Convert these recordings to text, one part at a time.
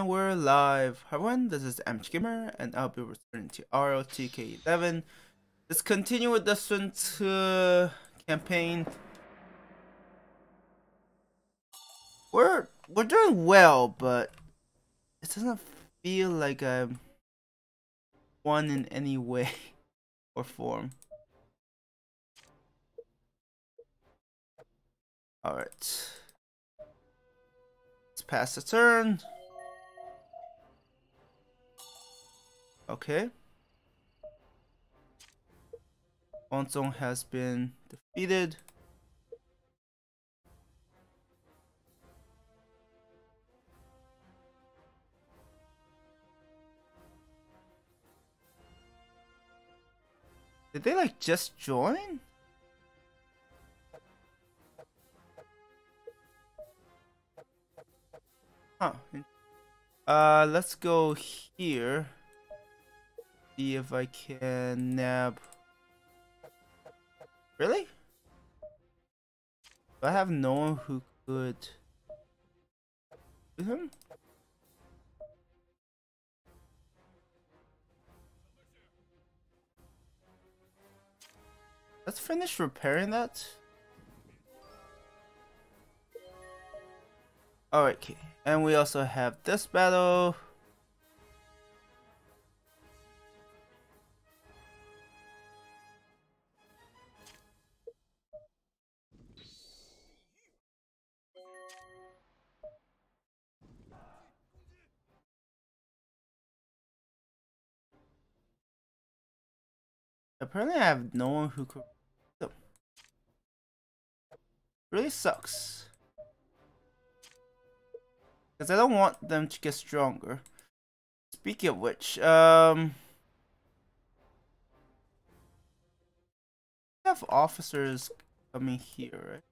And we're live. Hi everyone, this is MG Gamer and I'll be returning to ROTK11. Let's continue with this one to campaign. We're we're doing well, but it doesn't feel like I'm won in any way or form. Alright. Let's pass the turn. Okay. Onzong has been defeated. Did they like just join? Huh. Uh, let's go here see if I can nab. Really? I have no one who could do him? Let's finish repairing that. Alright, and we also have this battle. Apparently I have no one who could... Really sucks. Because I don't want them to get stronger. Speaking of which, um... We have officers coming here, right?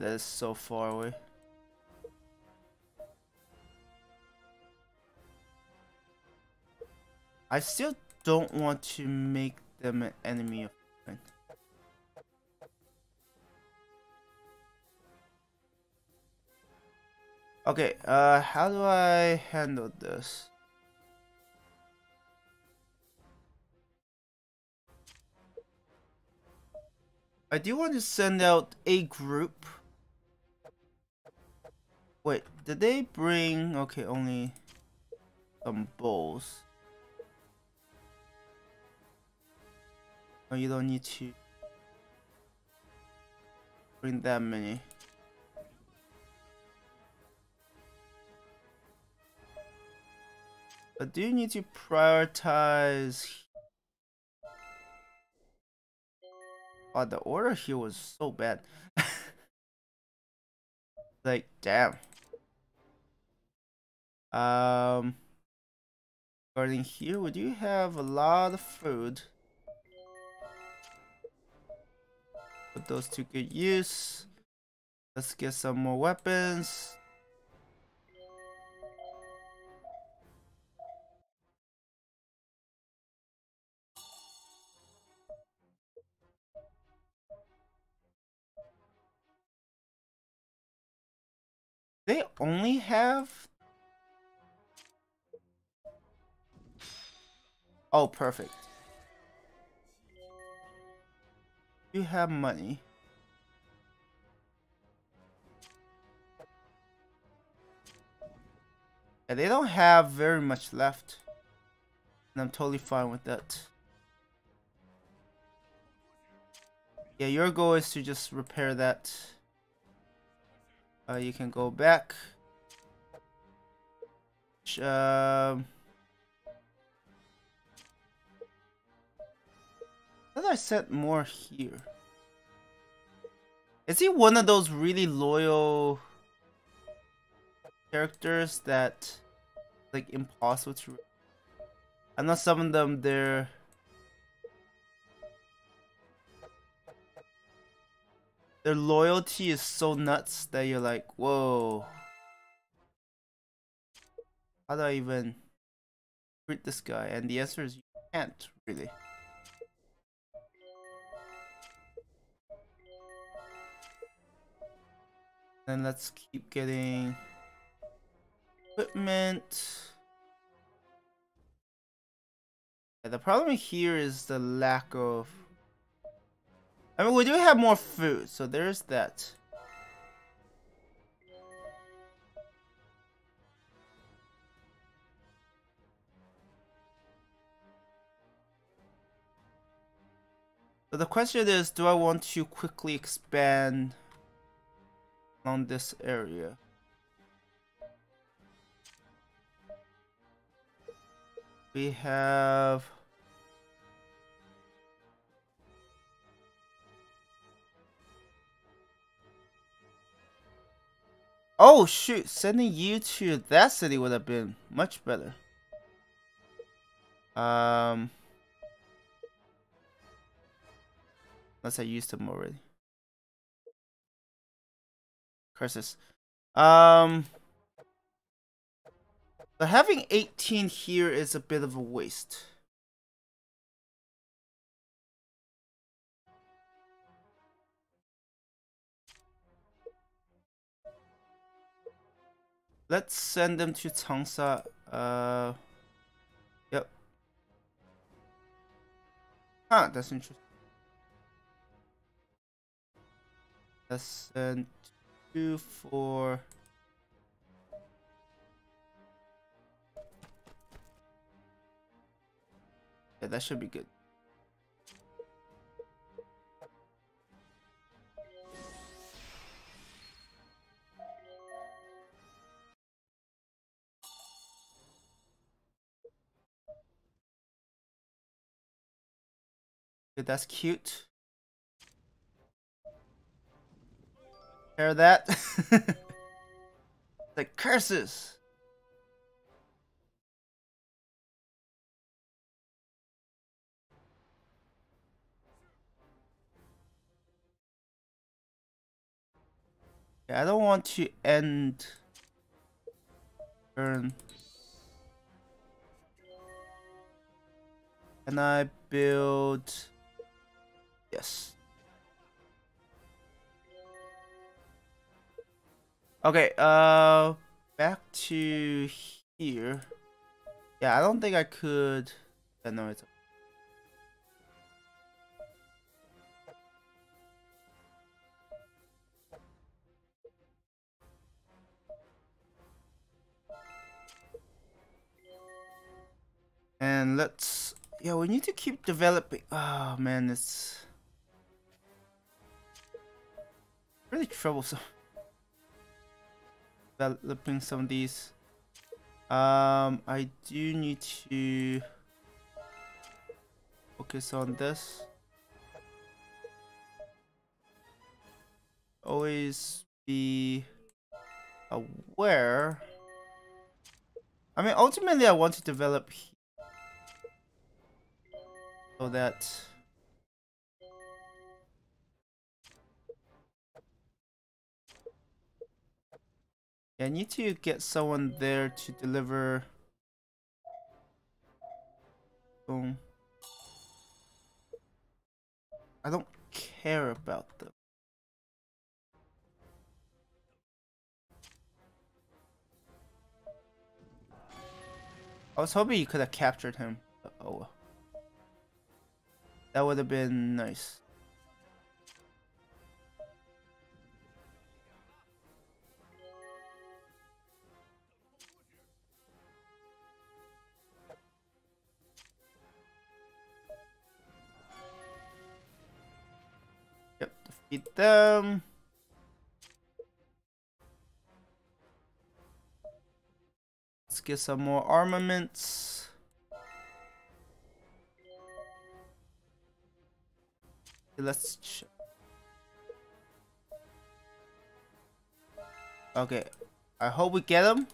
that is so far away. I still don't want to make them an enemy of mine. Okay, uh, how do I handle this? I do want to send out a group. Wait, did they bring... Okay, only some bowls. You don't need to bring that many. But do you need to prioritize? Oh, the order here was so bad. like, damn. Um, regarding here, would you have a lot of food? Put those to good use. Let's get some more weapons. They only have... Oh, perfect. You have money. And they don't have very much left. And I'm totally fine with that. Yeah, your goal is to just repair that. Uh, you can go back. Um, Did I set more here? Is he one of those really loyal characters that like impossible to I know some of them they're their loyalty is so nuts that you're like, whoa. How do I even treat this guy? And the answer is you can't really. Then let's keep getting equipment. Yeah, the problem here is the lack of... I mean, we do have more food, so there's that. So the question is, do I want to quickly expand on this area? We have... Oh shoot, sending you to that city would have been much better. Um... Unless I used them already. Curses. Um, but having 18 here is a bit of a waste. Let's send them to Changsha. Uh, yep. Huh, that's interesting. Lesson two, four. Yeah, that should be good. Okay, that's cute. Hear that? the curses. Yeah, I don't want to end turn. Can I build? Yes. Okay, uh, back to here. Yeah, I don't think I could. Yeah, no, it's. And let's, yeah, we need to keep developing. Oh man, it's really troublesome developing some of these. Um, I do need to focus on this. Always be aware. I mean, ultimately, I want to develop so that I need to get someone there to deliver. Boom. I don't care about them. I was hoping you could have captured him. Oh. That would have been nice. Eat them. Let's get some more armaments. Let's Okay. I hope we get them.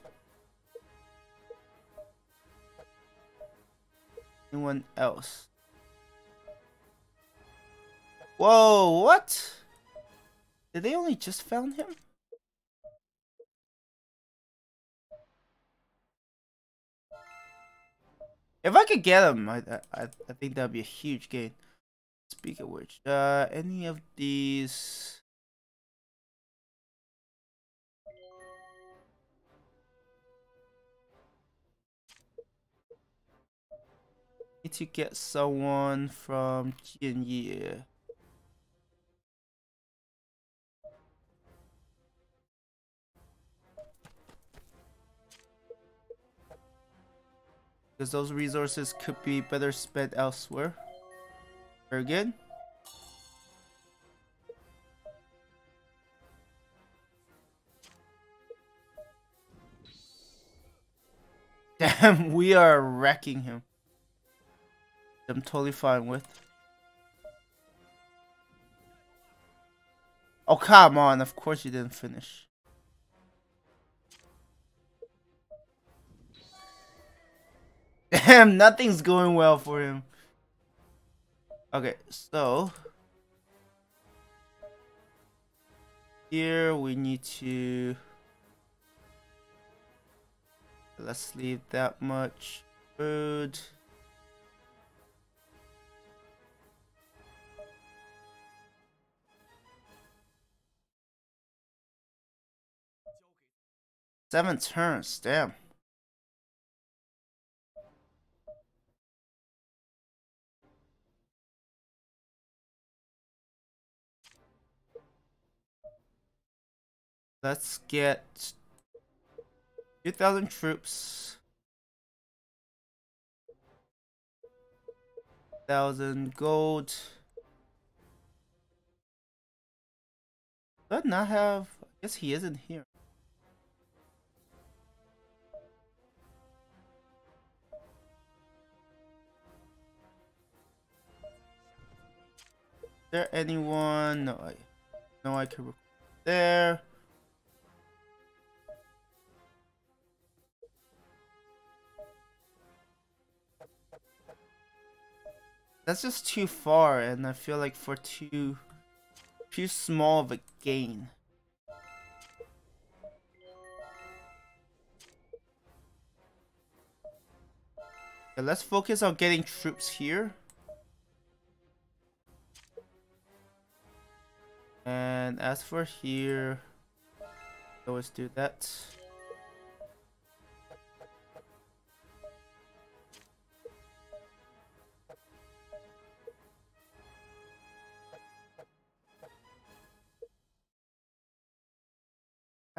Anyone else? Whoa, what? Did they only just found him? If I could get him, I I, I think that'd be a huge gain. Speak of which, uh, any of these. Need to get someone from Jianye. Because those resources could be better spent elsewhere. Very good. Damn, we are wrecking him. I'm totally fine with. Oh, come on. Of course you didn't finish. Damn, nothing's going well for him. Okay, so... Here we need to... Let's leave that much food. Seven turns, damn. Let's get 2,000 troops. 1,000 gold. Does not have... I guess he isn't here. Is there anyone? No, I, no, I can there. That's just too far, and I feel like for too, too small of a gain. Okay, let's focus on getting troops here. And as for here, always do that.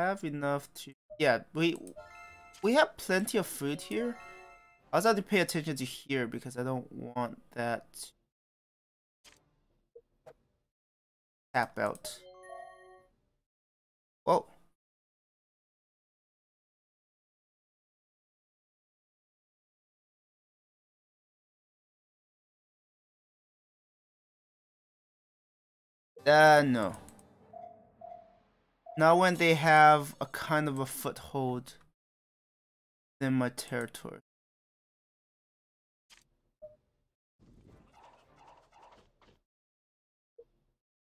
Have enough to yeah we we have plenty of food here. I also have to pay attention to here because I don't want that tap out. Whoa. Uh no not when they have a kind of a foothold in my territory.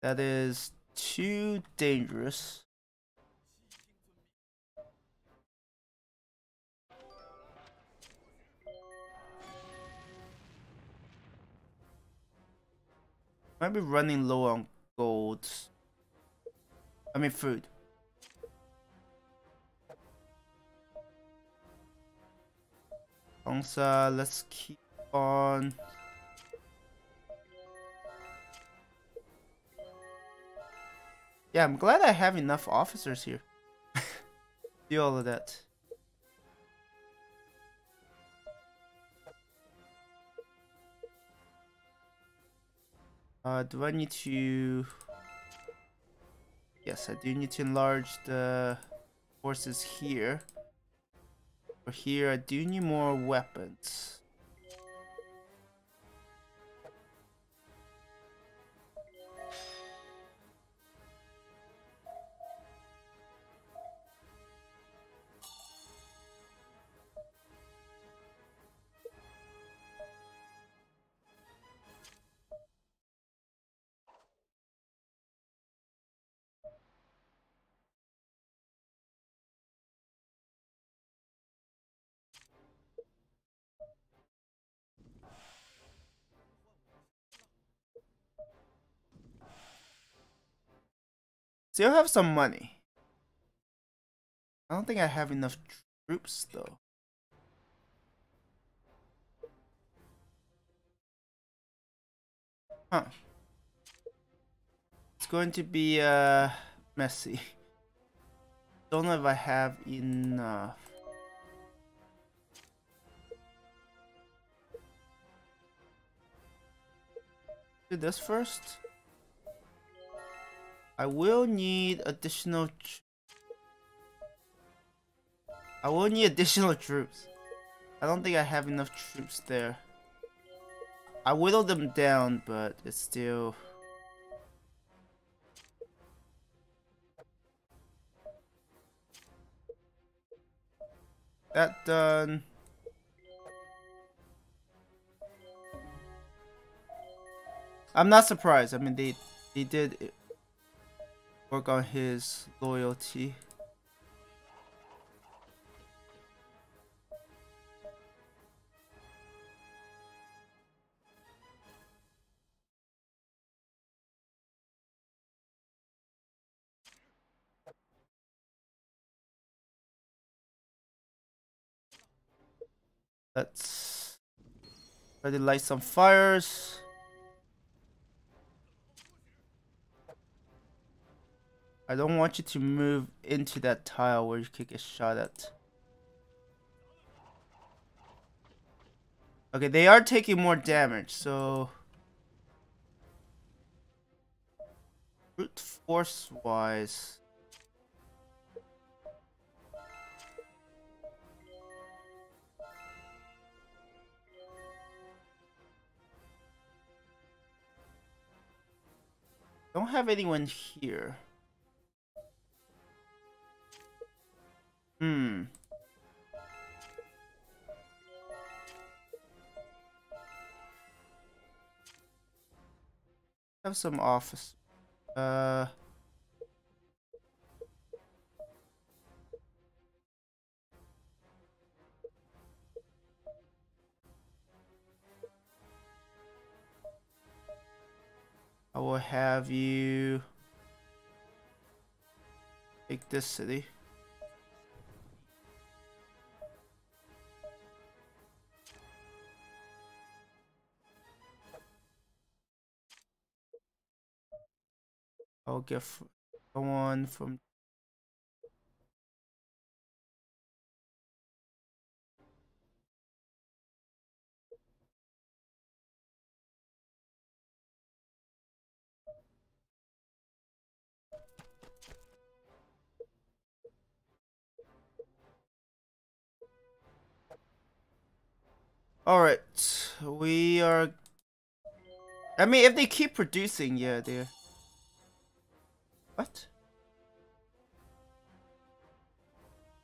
That is too dangerous. Might be running low on gold. I mean food. Gongsa, let's keep on. Yeah, I'm glad I have enough officers here. Do all of that. Uh, do I need to... Yes, I do need to enlarge the forces here. For here, I do need more weapons. Still have some money. I don't think I have enough troops though. Huh. It's going to be uh messy. Don't know if I have enough. Do this first. I will need additional. I will need additional troops. I don't think I have enough troops there. I whittled them down, but it's still... That done. I'm not surprised. I mean, they they did work on his loyalty. Let's try to light some fires. I don't want you to move into that tile where you could get shot at. Okay, they are taking more damage, so... Brute force-wise... Don't have anyone here. Hmm. Have some office. Uh. I will have you take this city. I'll get someone from All right, we are. I mean, if they keep producing, yeah, they're. What?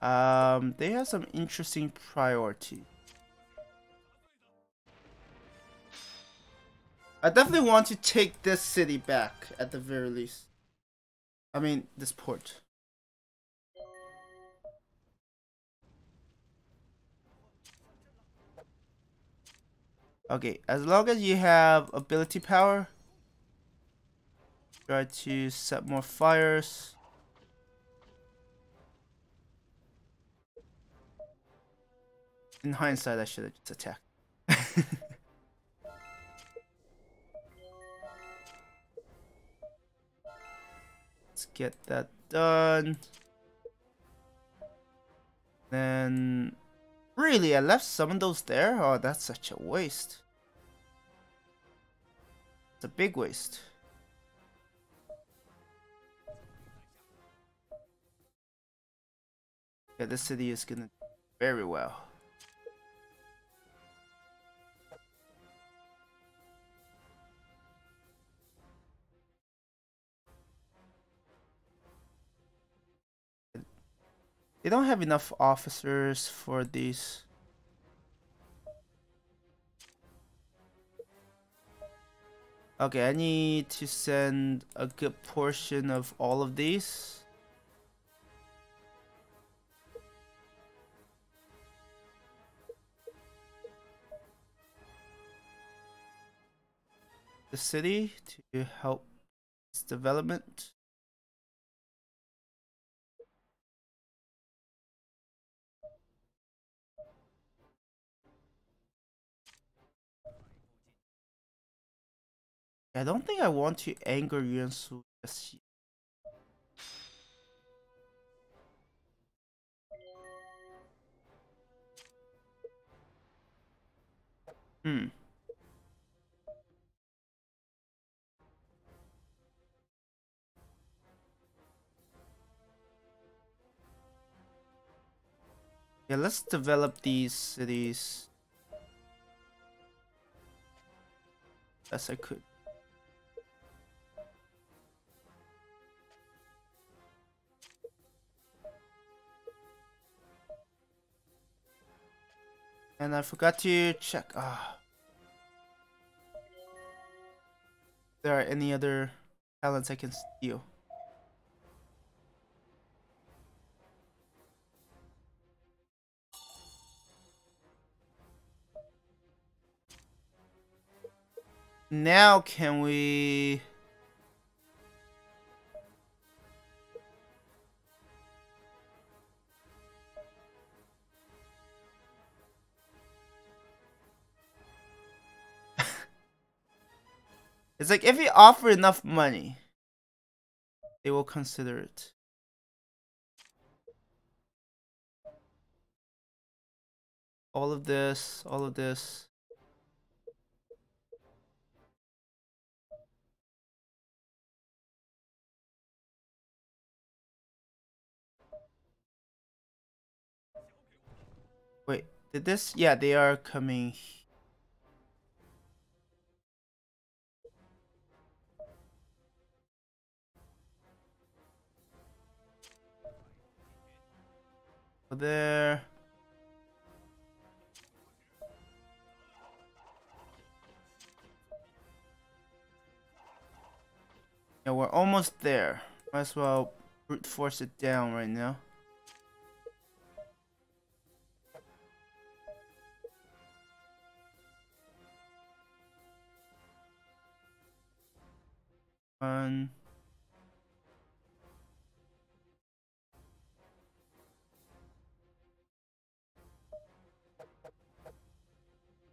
Um, they have some interesting priority. I definitely want to take this city back at the very least. I mean, this port. Okay, as long as you have ability power, try to set more fires. In hindsight, I should have just attacked. Let's get that done. Then, really, I left some of those there? Oh, that's such a waste. It's a big waste. Yeah, this city is gonna do very well. They don't have enough officers for these. Okay, I need to send a good portion of all of these. The city to help its development. I don't think I want to anger Yuan Shu just yet. Hmm. Yeah, let's develop these cities best I could. And I forgot to check. Ah. If there are any other talents I can steal. Now can we... it's like if you offer enough money, they will consider it. All of this, all of this. Wait, did this? Yeah, they are coming. Oh, there. Yeah, we're almost there. Might as well brute force it down right now. One.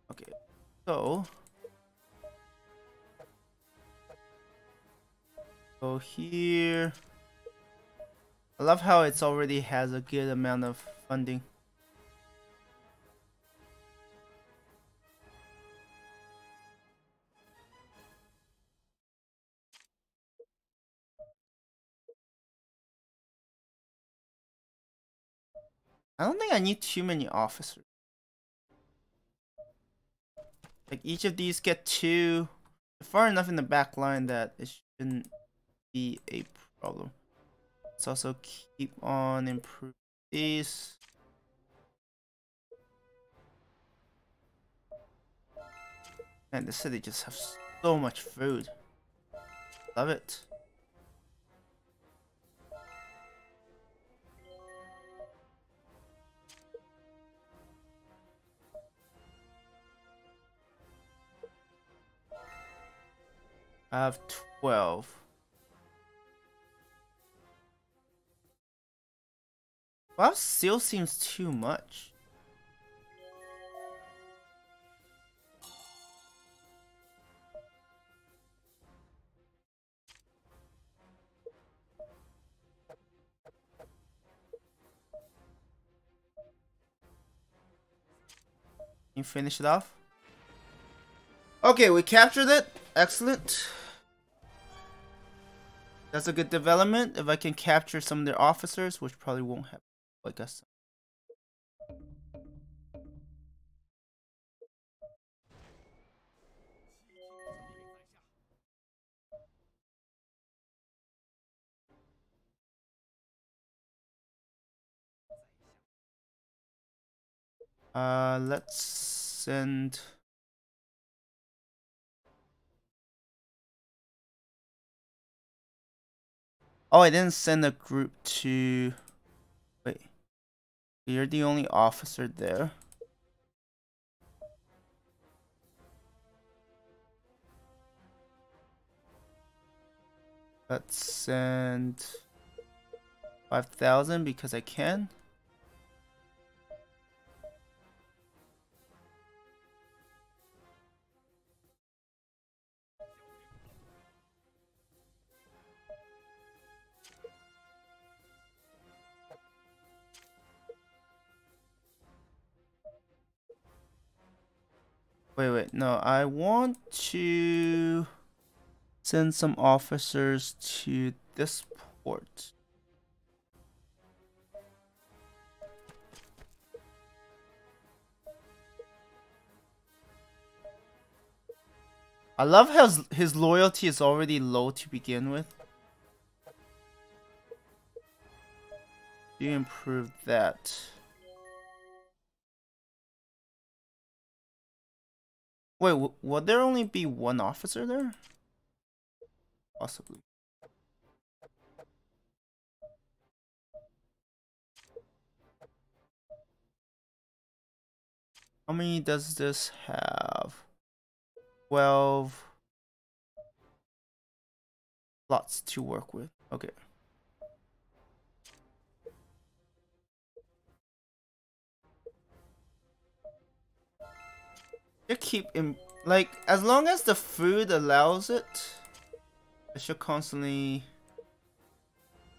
Okay, so go here. I love how it's already has a good amount of funding. I don't think I need too many officers. Like each of these get two far enough in the back line that it shouldn't be a problem. Let's also keep on improving these. And the city just has so much food. Love it. I have 12. Well, still seems too much. You finish it off? Okay, we captured it. Excellent. That's a good development. If I can capture some of their officers, which probably won't happen, I guess. Uh, let's send... Oh, I didn't send a group to... Wait. You're the only officer there. Let's send 5,000 because I can. Wait, wait, no, I want to send some officers to this port. I love how his loyalty is already low to begin with. You improve that. Wait, would there only be one officer there? Possibly. How many does this have? 12 lots to work with. Okay. You keep in like as long as the food allows it, I should constantly.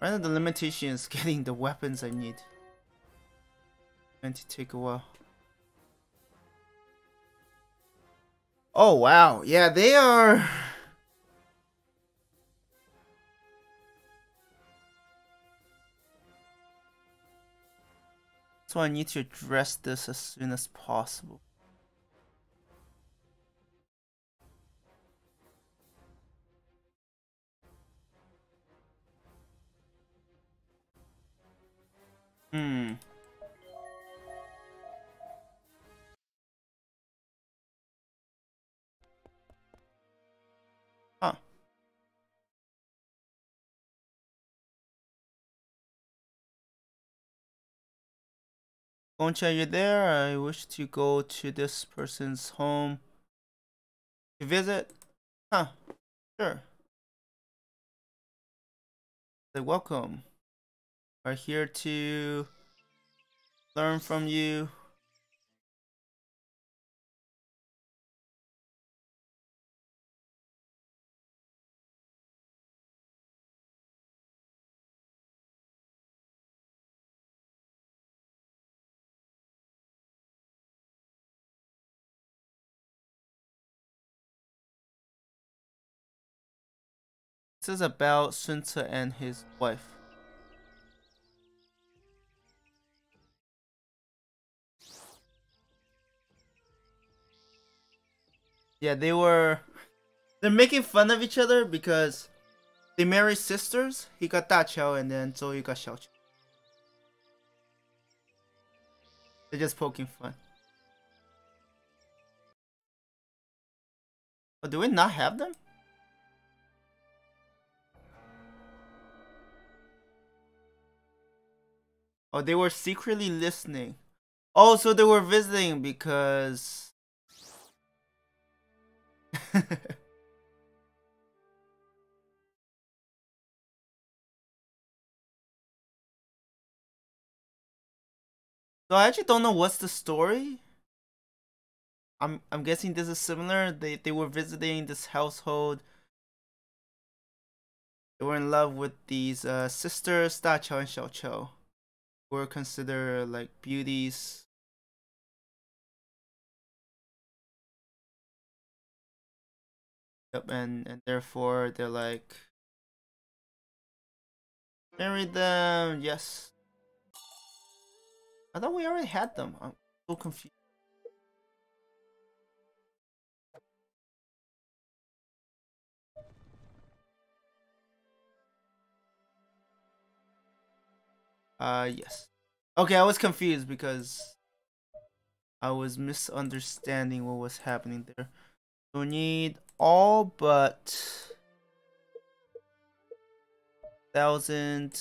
Right now the limitation is getting the weapons I need. Going to take a while. Oh wow, yeah, they are. So I need to address this as soon as possible. Hmm. Huh. Goncha, you there? I wish to go to this person's home to visit. Huh. Sure. Say welcome. We're here to learn from you. This is about Sun Ce and his wife. Yeah, they were... They're making fun of each other because they married sisters. He got Da Qiao and then Zhou got Xiao. They're just poking fun. But do we not have them? Oh, they were secretly listening. Oh, so they were visiting because... so I actually don't know what's the story. I'm I'm guessing this is similar. They they were visiting this household. They were in love with these uh, sisters, Da Qiao and Xiao Qiao were considered like beauties. Yep, and, and therefore they're like marry them, yes. I thought we already had them. I'm so confused. Uh, yes. Okay, I was confused because I was misunderstanding what was happening there. So we need all but thousand.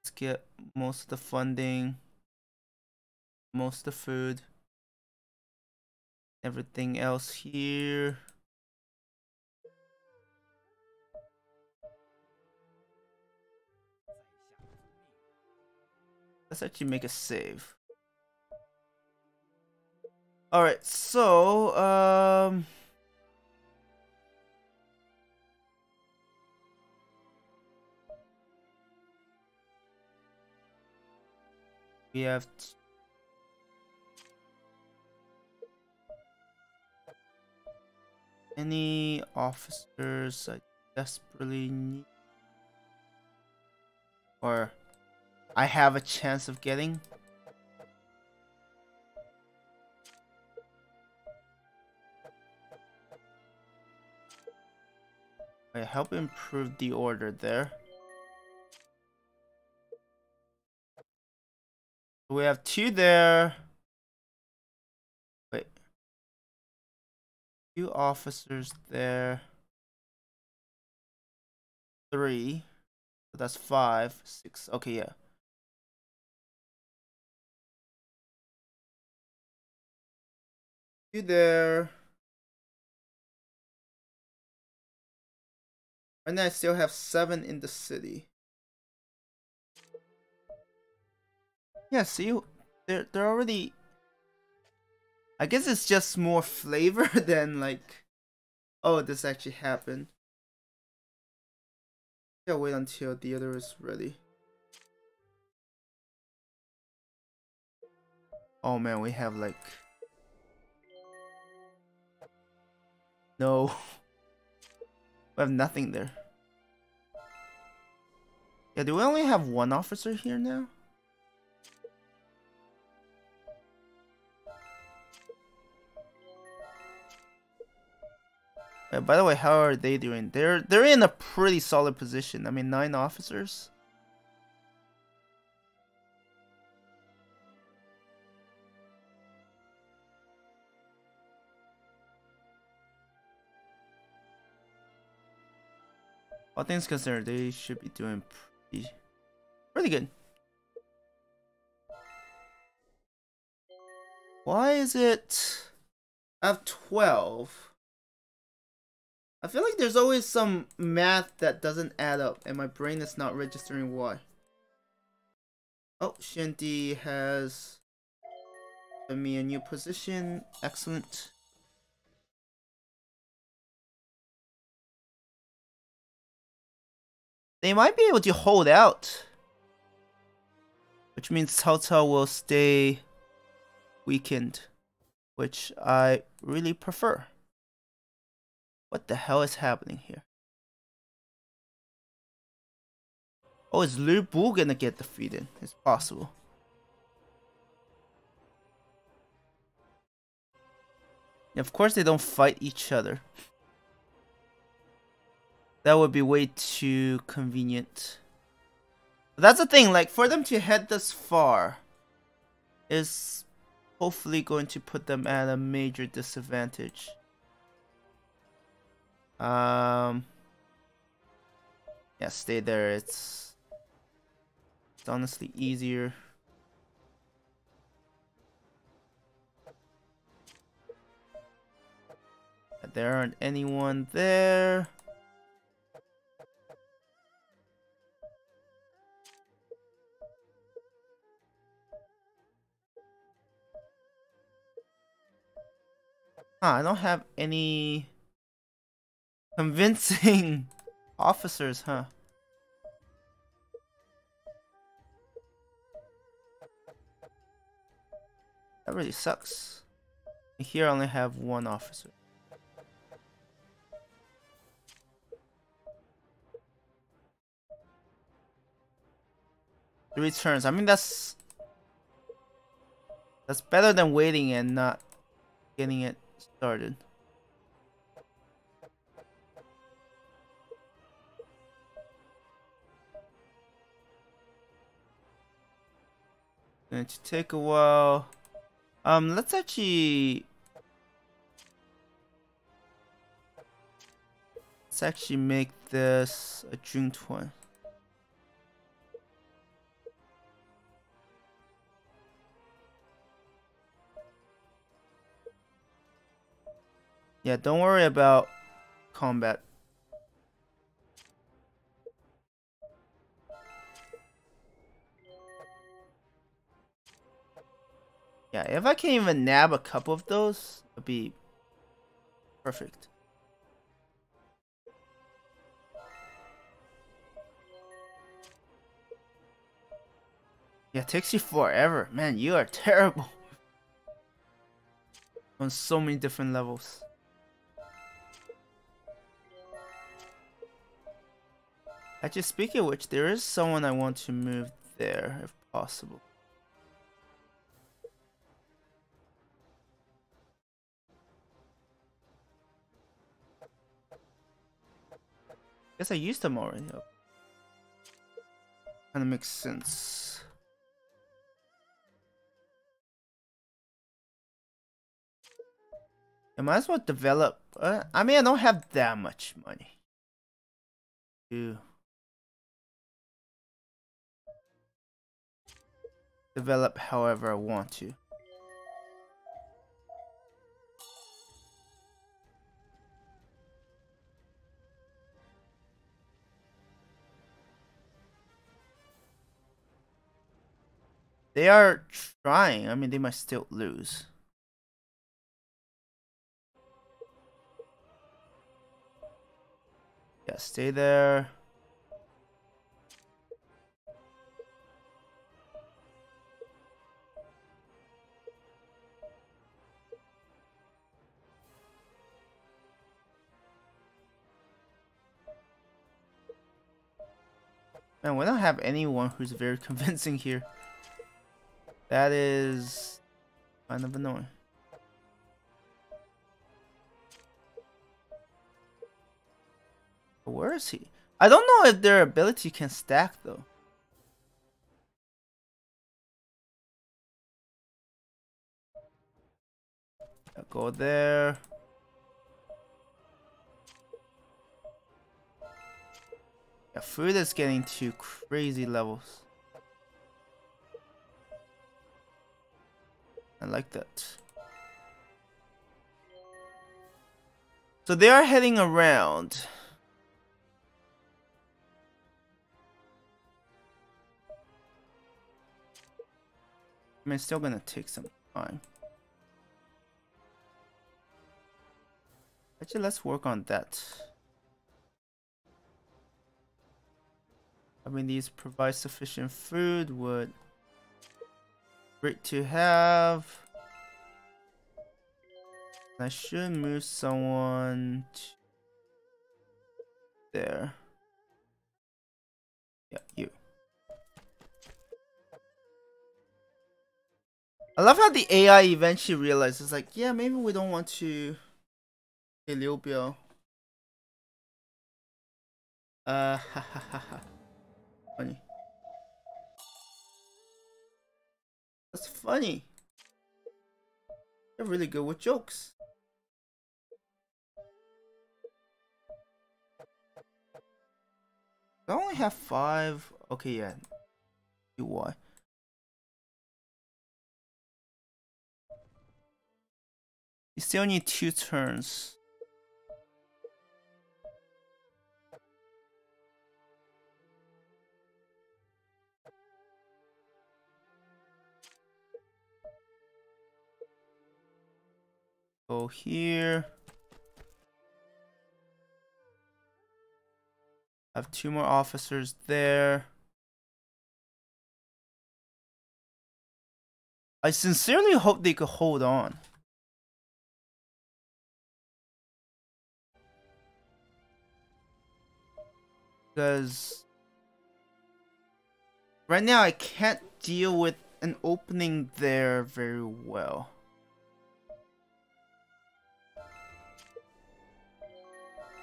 Let's get most of the funding, most of the food, everything else here. Let's actually make a save. Alright, so, um... We have... any officers I desperately need? Or I have a chance of getting? I help improve the order there. We have two there. Wait. Two officers there. Three. So that's five, six. Okay, yeah. Two there. And I still have seven in the city. Yeah, see, they're they're already. I guess it's just more flavor than like, oh, this actually happened. Yeah, wait until the other is ready. Oh man, we have like. No. We have nothing there. Yeah, do we only have one officer here now? Uh, by the way, how are they doing? They're they're in a pretty solid position. I mean, nine officers. All things considered, they should be doing pretty, pretty good. Why is it... I have 12. I feel like there's always some math that doesn't add up and my brain is not registering why. Oh, Xian Di has given me a new position. Excellent. They might be able to hold out. Which means Cao Cao will stay weakened. Which I really prefer. What the hell is happening here? Oh, is Lu Bu gonna get defeated? It's possible. Of course they don't fight each other. That would be way too convenient. That's the thing, like, for them to head this far is hopefully going to put them at a major disadvantage. Um, yeah, stay there. It's, it's honestly easier. There aren't anyone there. Huh, I don't have any convincing officers, huh? That really sucks. Here I only have one officer. Three turns. I mean that's that's better than waiting and not getting it started. Going to take a while. Um, let's actually... Let's actually make this a June 20. Yeah, don't worry about combat. Yeah, if I can even nab a couple of those, it'd be perfect. Yeah, it takes you forever. Man, you are terrible. On so many different levels. Actually, speaking of which, there is someone I want to move there, if possible. I guess I used them already. Kinda makes sense. I might as well develop. Uh, I mean, I don't have that much money. To develop however I want to. They are trying. I mean, they might still lose. Yeah, stay there. Man, we don't have anyone who's very convincing here. That is kind of annoying. Where is he? I don't know if their ability can stack though. I'll go there. Yeah, food is getting to crazy levels. I like that. So they are heading around. I mean, it's still gonna take some time. Actually, let's work on that. I mean, these provide sufficient food would Great to have. I should move someone there. Yeah, you. I love how the AI eventually realizes, like, yeah, maybe we don't want to. Hey. Uh, ha ha ha ha. Funny. That's funny. They're really good with jokes. I only have five. Okay, yeah. UI. You still need two turns. Go here. Have two more officers there. I sincerely hope they could hold on. Because right now I can't deal with an opening there very well.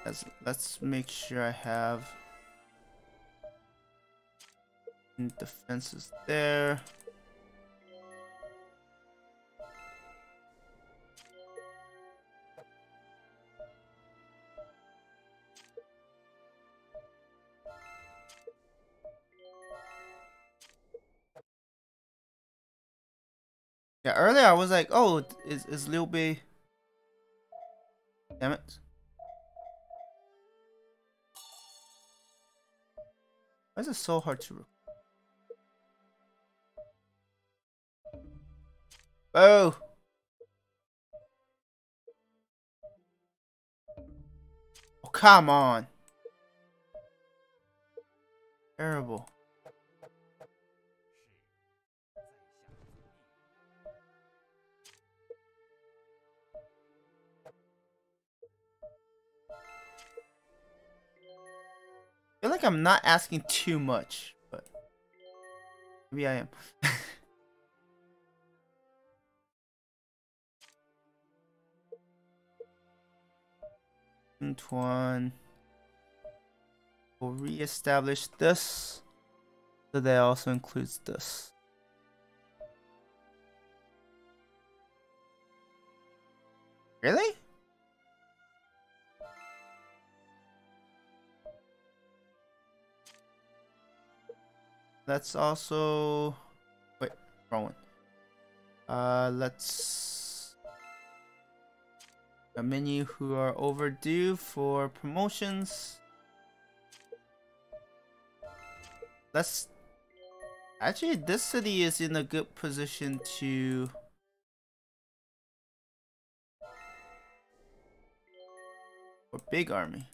Let's, let's make sure I have defenses there. Yeah, earlier I was like, oh, is, is Liu Bei... Damn it. Why is so hard to... Oh! Oh, come on! Terrible. Like I'm not asking too much, but maybe I am. Antoine We'll re-establish this. So that also includes this. Really? Let's also wait, wrong one. Uh, let's a menu who are overdue for promotions. Let's actually this city is in a good position to for big army.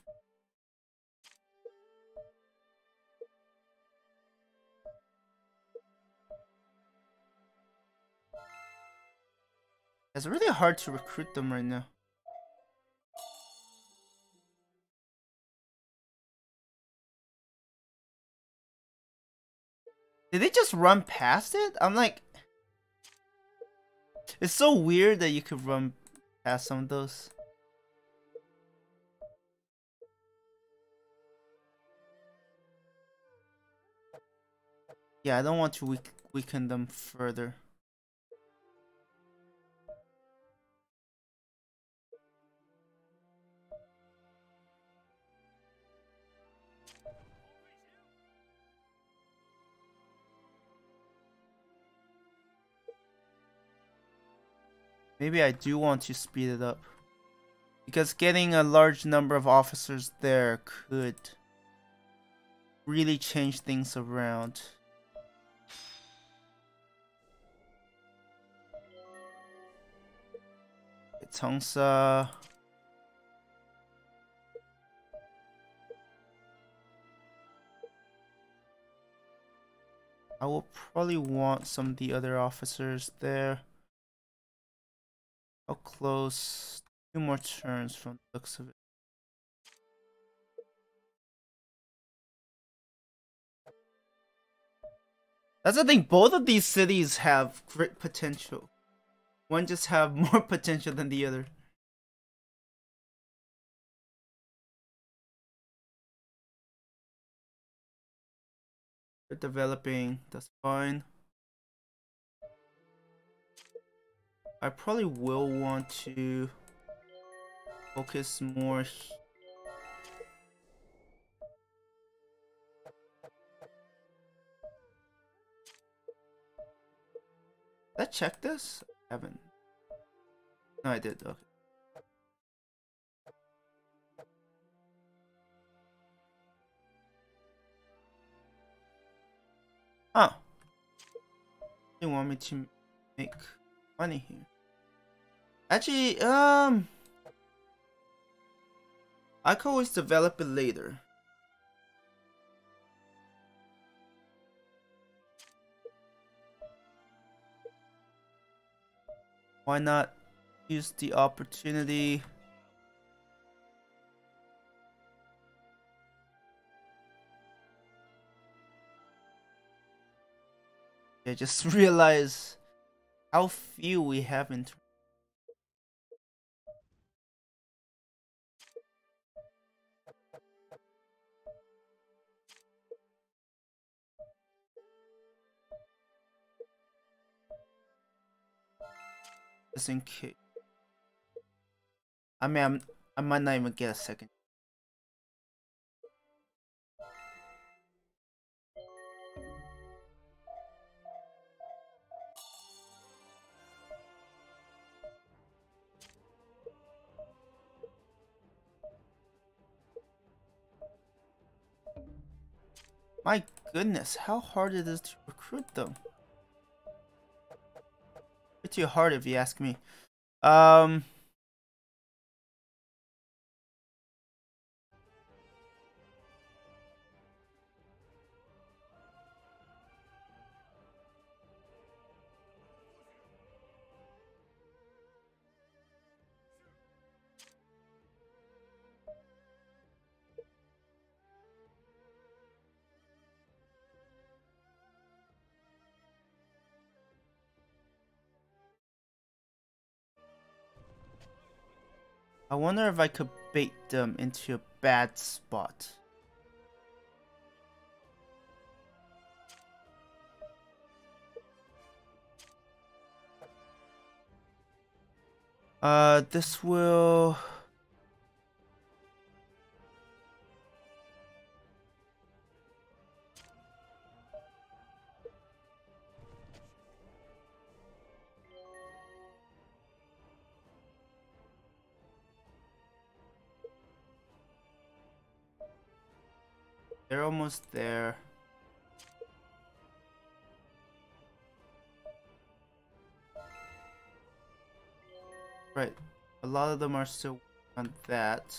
It's really hard to recruit them right now. Did they just run past it? I'm like... It's so weird that you could run past some of those. Yeah, I don't want to weaken them further. Maybe I do want to speed it up. Because getting a large number of officers there could really change things around. Tongsa. I will probably want some of the other officers there. I'll close two more turns from the looks of it. That's the thing, both of these cities have great potential. One just have more potential than the other. They're developing, that's fine. I probably will want to focus more Did I check this? Haven't. No, I did. Okay. Oh. They want me to make money here. Actually, um... I could always develop it later. Why not use the opportunity? I just realize how few we have in Just in case. I mean, I'm, I might not even get a second. My goodness, how hard it is to recruit them pretty hard if you ask me. Um, I wonder if I could bait them into a bad spot. Uh, this will... They're almost there. Right. A lot of them are still on that.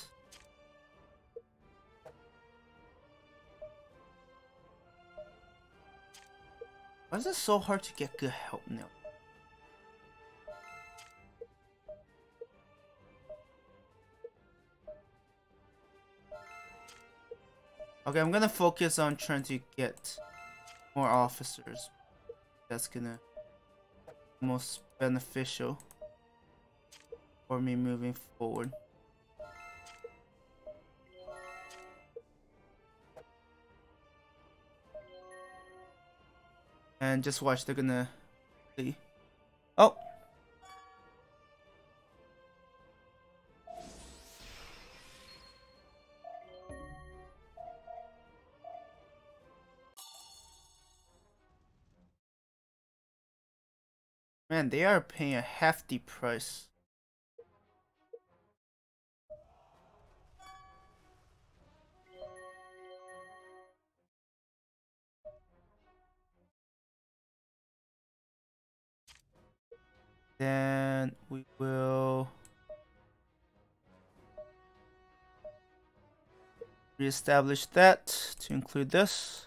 Why is it so hard to get good help now? Okay, I'm gonna focus on trying to get more officers. That's gonna most beneficial for me moving forward. And just watch, they're gonna see. Man, they are paying a hefty price. Then we will reestablish that to include this.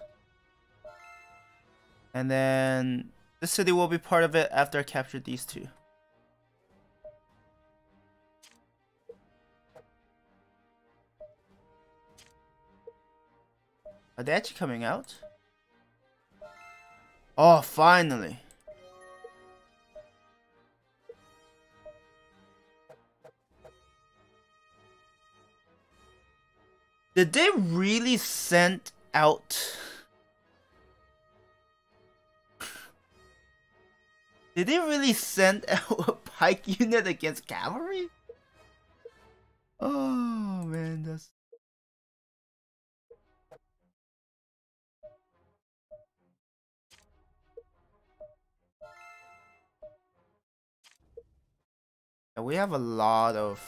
And then this city will be part of it after I capture these two. Are they actually coming out? Oh, finally. Did they really send out... Did they really send a pike unit against cavalry? Oh man, that's... we have a lot of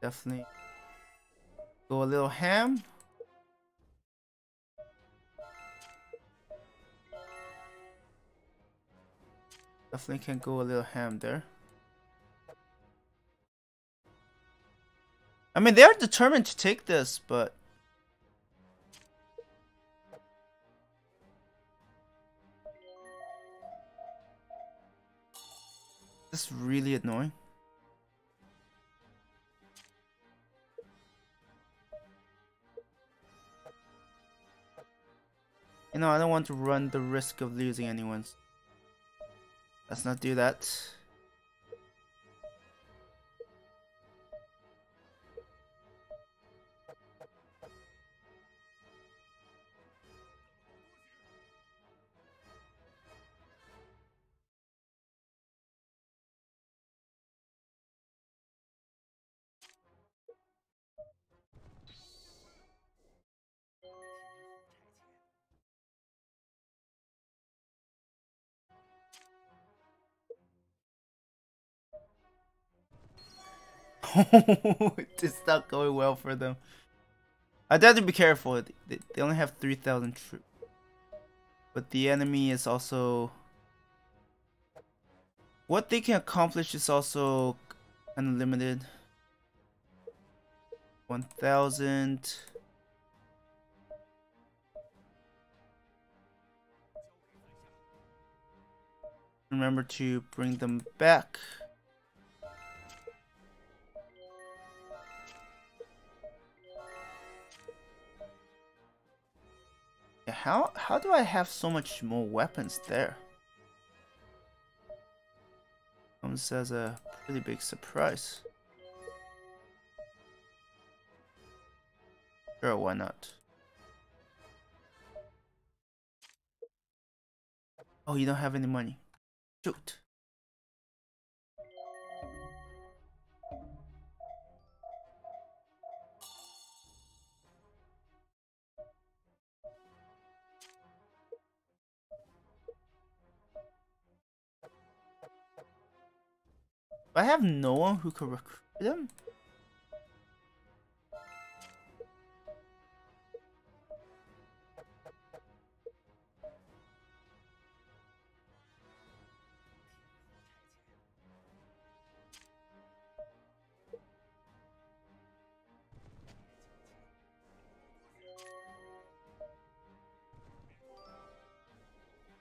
Definitely go a little ham. Definitely can go a little ham there. I mean, they are determined to take this, but... This is really annoying. You know, I don't want to run the risk of losing anyone. Let's not do that. it's not going well for them. I'd have to be careful. They, they only have 3,000 troops. But the enemy is also... What they can accomplish is also unlimited. 1,000... Remember to bring them back. How how do I have so much more weapons there? Comes as a pretty big surprise. Sure, why not? Oh, you don't have any money. Shoot. I have no one who could recruit them?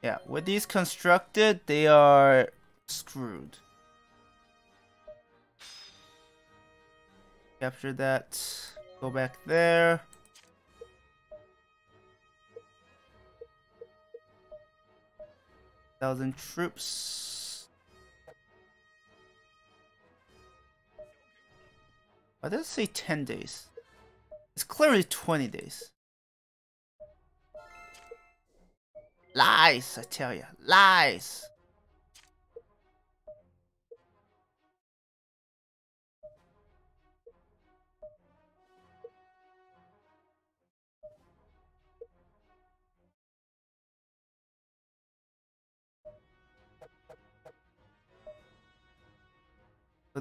Yeah, with these constructed, they are screwed. Capture that. Go back there. Thousand troops. Why does it say 10 days? It's clearly 20 days. Lies, I tell you. Lies.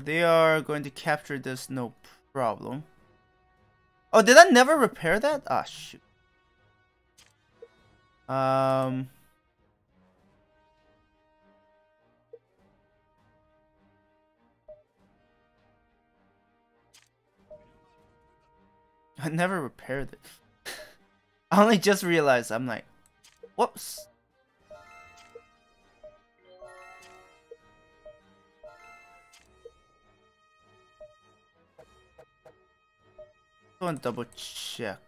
They are going to capture this no problem. Oh, did I never repair that? Ah, shoot. Um... I never repaired it. I only just realized, I'm like, whoops. And double check.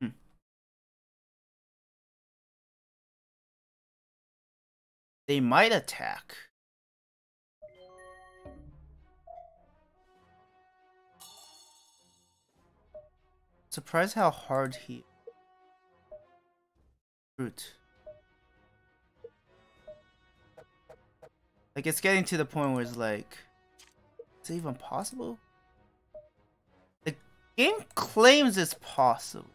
Hmm. They might attack. Surprised how hard he... Root. Like, it's getting to the point where it's like... Is it even possible? The game claims it's possible.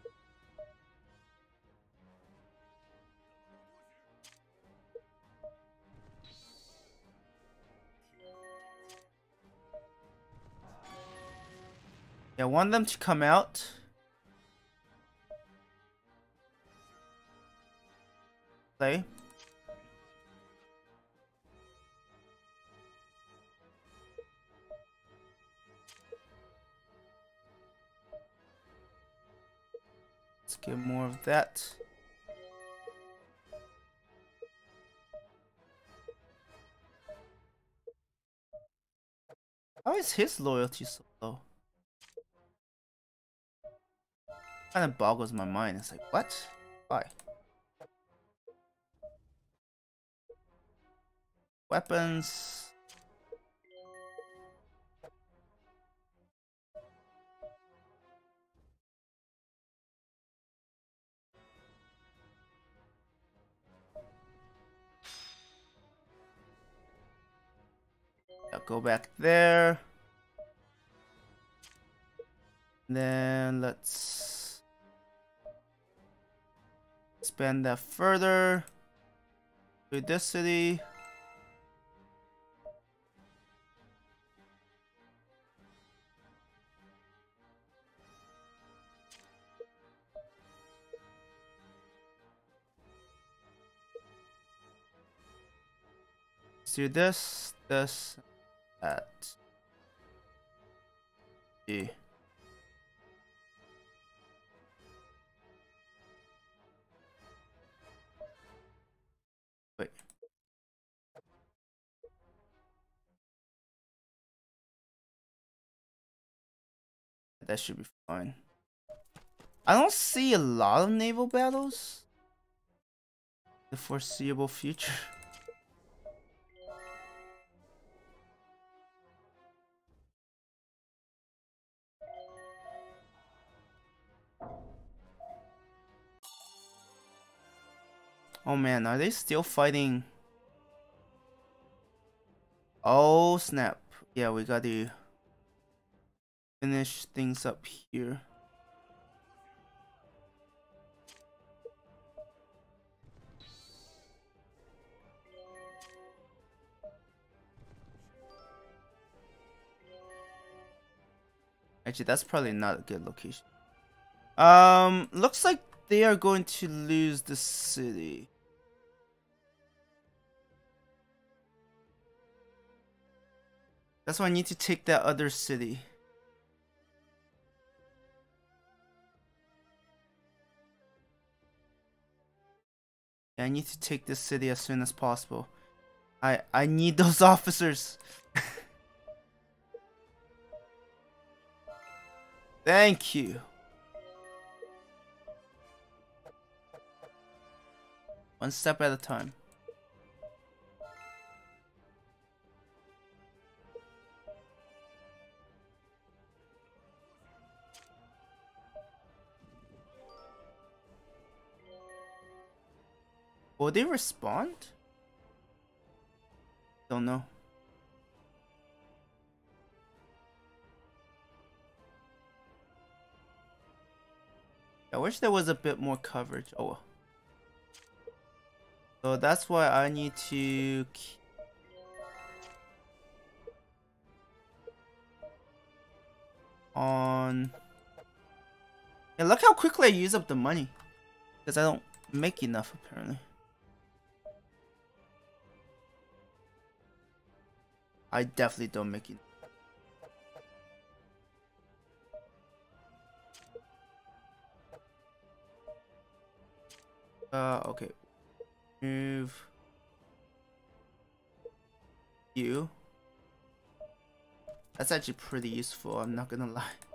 Yeah, I want them to come out. Play. Let's get more of that. How is his loyalty so low? Kind of boggles my mind. It's like, what? Why? Weapons. I'll go back there. Then let's expand that further to this city. Do this, this, that. E. Wait. that should be fine. I don't see a lot of naval battles. The foreseeable future. Oh man, are they still fighting? Oh snap. Yeah, we got to finish things up here. Actually, that's probably not a good location. Um, looks like they are going to lose the city. That's why I need to take that other city. Yeah, I need to take this city as soon as possible. I I need those officers. Thank you. One step at a time. Will they respond? Don't know. I wish there was a bit more coverage. Oh. So that's why I need to on and look how quickly I use up the money because I don't make enough apparently I definitely don't make it. Uh, okay. Move you. That's actually pretty useful, I'm not gonna lie.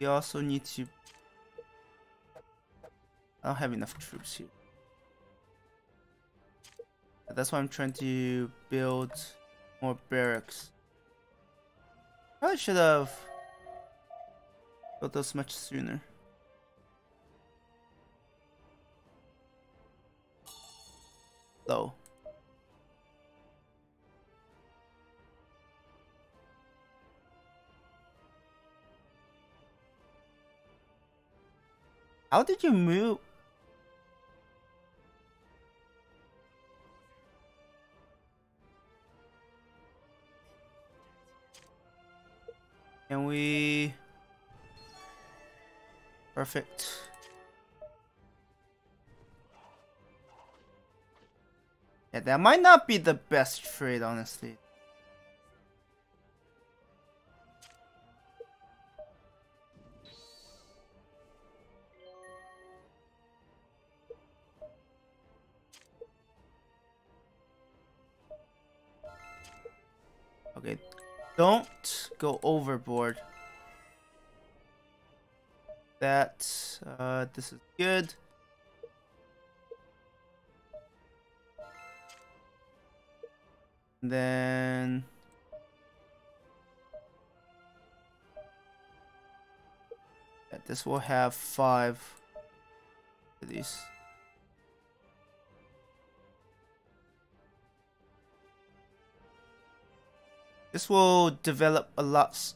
We also need to... I don't have enough troops here. That's why I'm trying to build more barracks. Probably should have built those much sooner. Though. How did you move? Can we... Perfect. Yeah, that might not be the best trade, honestly. Don't go overboard. That, uh, this is good. then... Yeah, this will have five of these. This will develop a lot.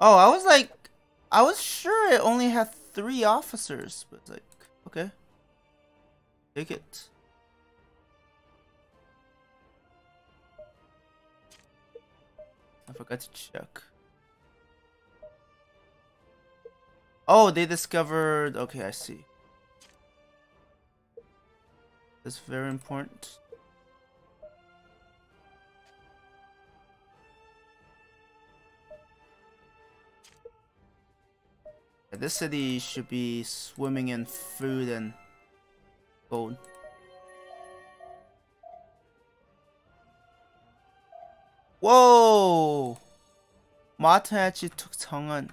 Oh, I was like, I was sure it only had three officers, but like, okay. Take it. I forgot to check. Oh, they discovered, okay, I see. That's very important. This city should be swimming in food and gold. Whoa! Ma Teng actually took Chang'an.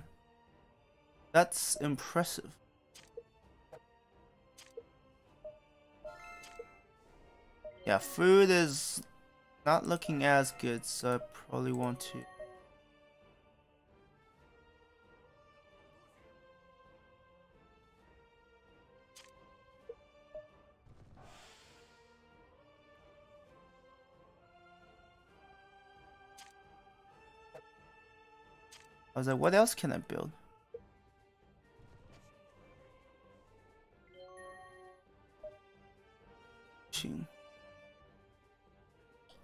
That's impressive. Yeah, food is not looking as good, so I probably want to I was like, what else can I build?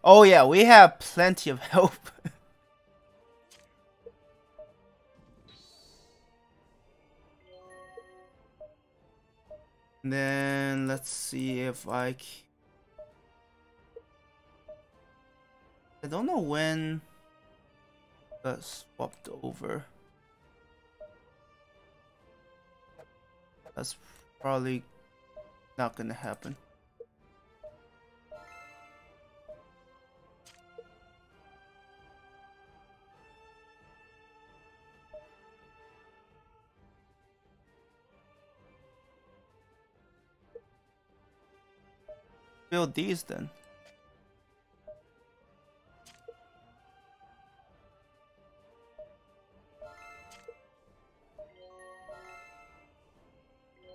Oh yeah, we have plenty of help. then let's see if I I don't know when got swapped over. That's probably not gonna happen. Build these then.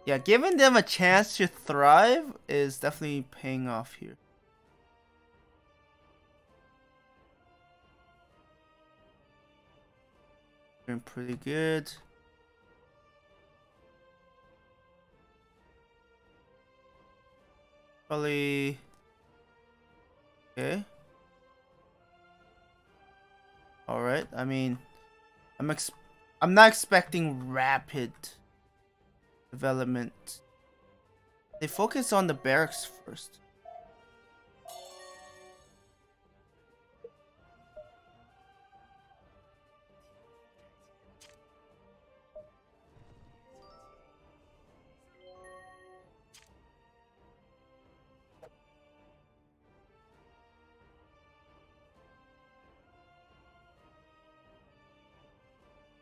Yeah, giving them a chance to thrive is definitely paying off here. Doing pretty good. Probably... Okay. Alright, I mean... I'm ex I'm not expecting rapid development. They focus on the barracks first.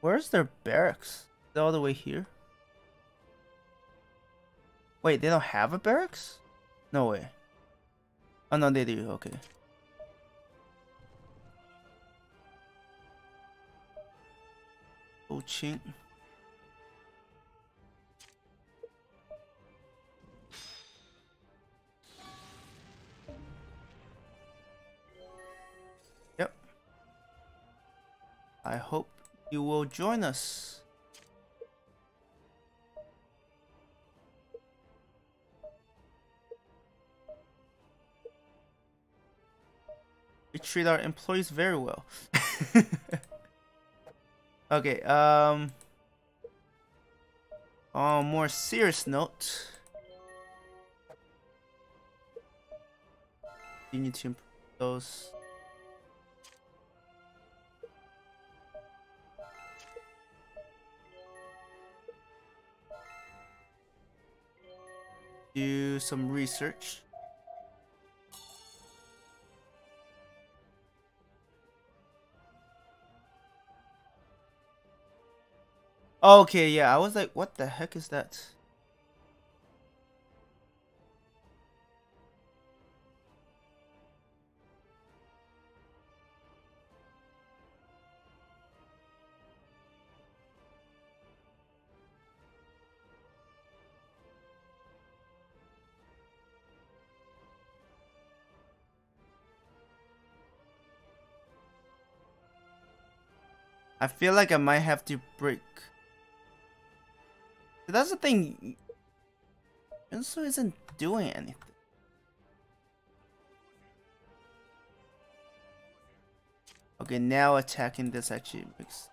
Where's their barracks? all the way here? Wait, they don't have a barracks? No way. Oh no, they do, okay. Oh, chink. Yep. I hope you will join us. We treat our employees very well. okay, um... On more serious note... You need to improve those... Do some research. Okay, yeah, I was like, what the heck is that? I feel like I might have to break that's the thing. Yuan Shu isn't doing anything. Okay, now attacking this actually makes...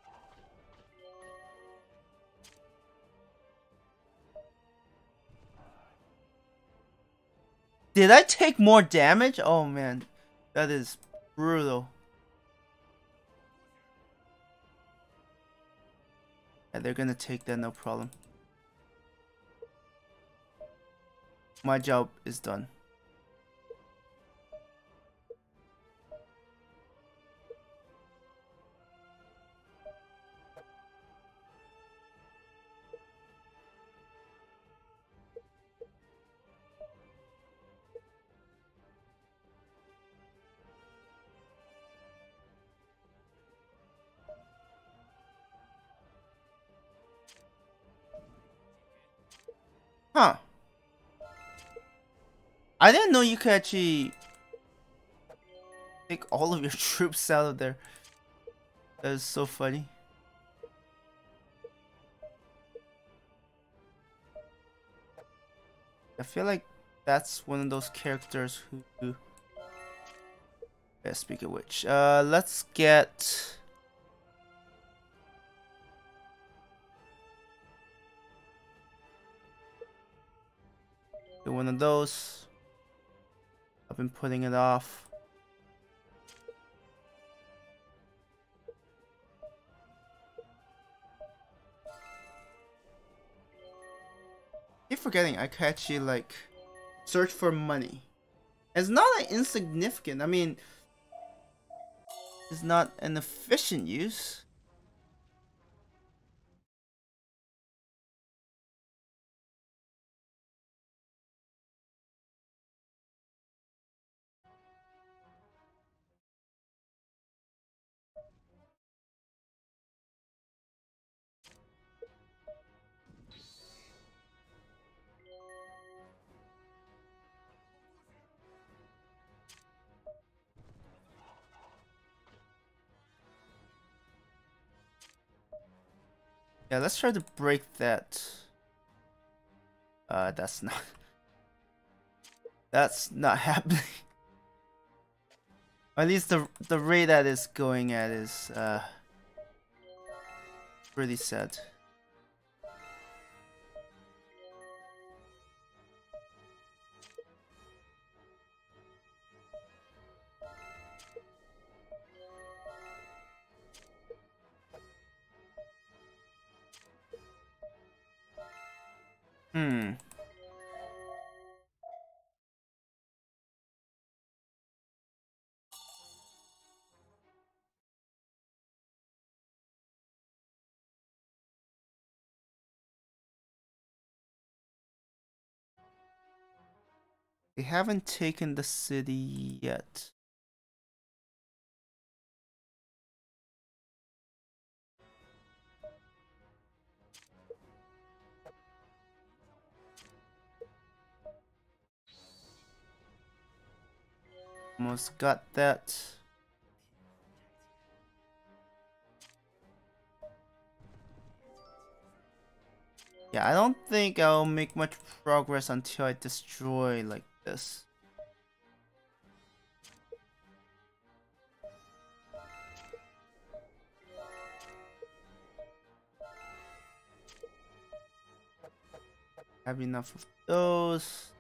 did I take more damage? Oh man, that is brutal. Yeah, they're gonna take that, no problem. My job is done. I didn't know you could actually take all of your troops out of there. That is so funny. I feel like that's one of those characters who... Yeah, speak of which, uh, let's. Get one of those. I've been putting it off. keep forgetting I can actually like search for money. It's not like insignificant. I mean, it's not an efficient use. Yeah, let's try to break that. Uh, that's not... That's not happening. at least the the rate that is going at is uh pretty sad. Hmm. They haven't taken the city yet. Almost got that. Yeah, I don't think I'll make much progress until I destroy like this. Have enough of those.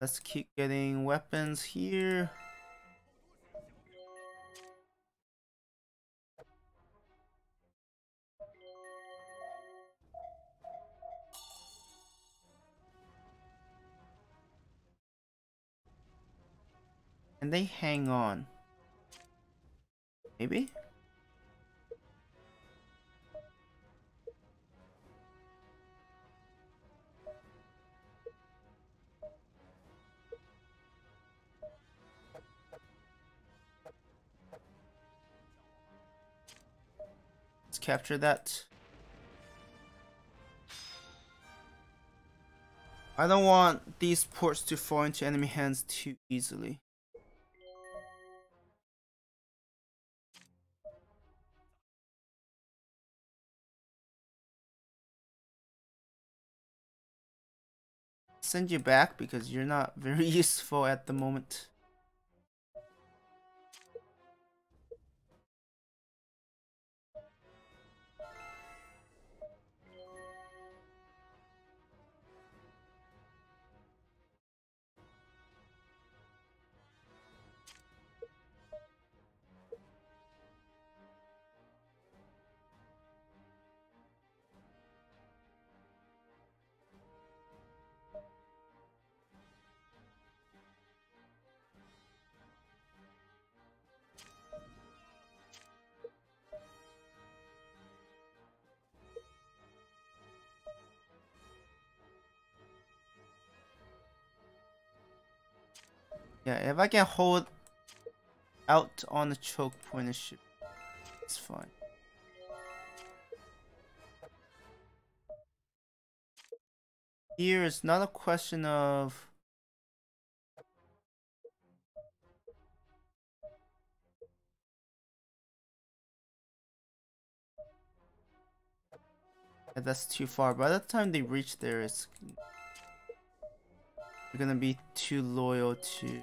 Let's keep getting weapons here. And they hang on. Maybe? Capture that. I don't want these ports to fall into enemy hands too easily. Send you back because you're not very useful at the moment. Yeah, if I can hold out on the choke point, it should. It's fine. Here is not a question of. Yeah, that's too far. By the time they reach there, it's they're gonna be too loyal to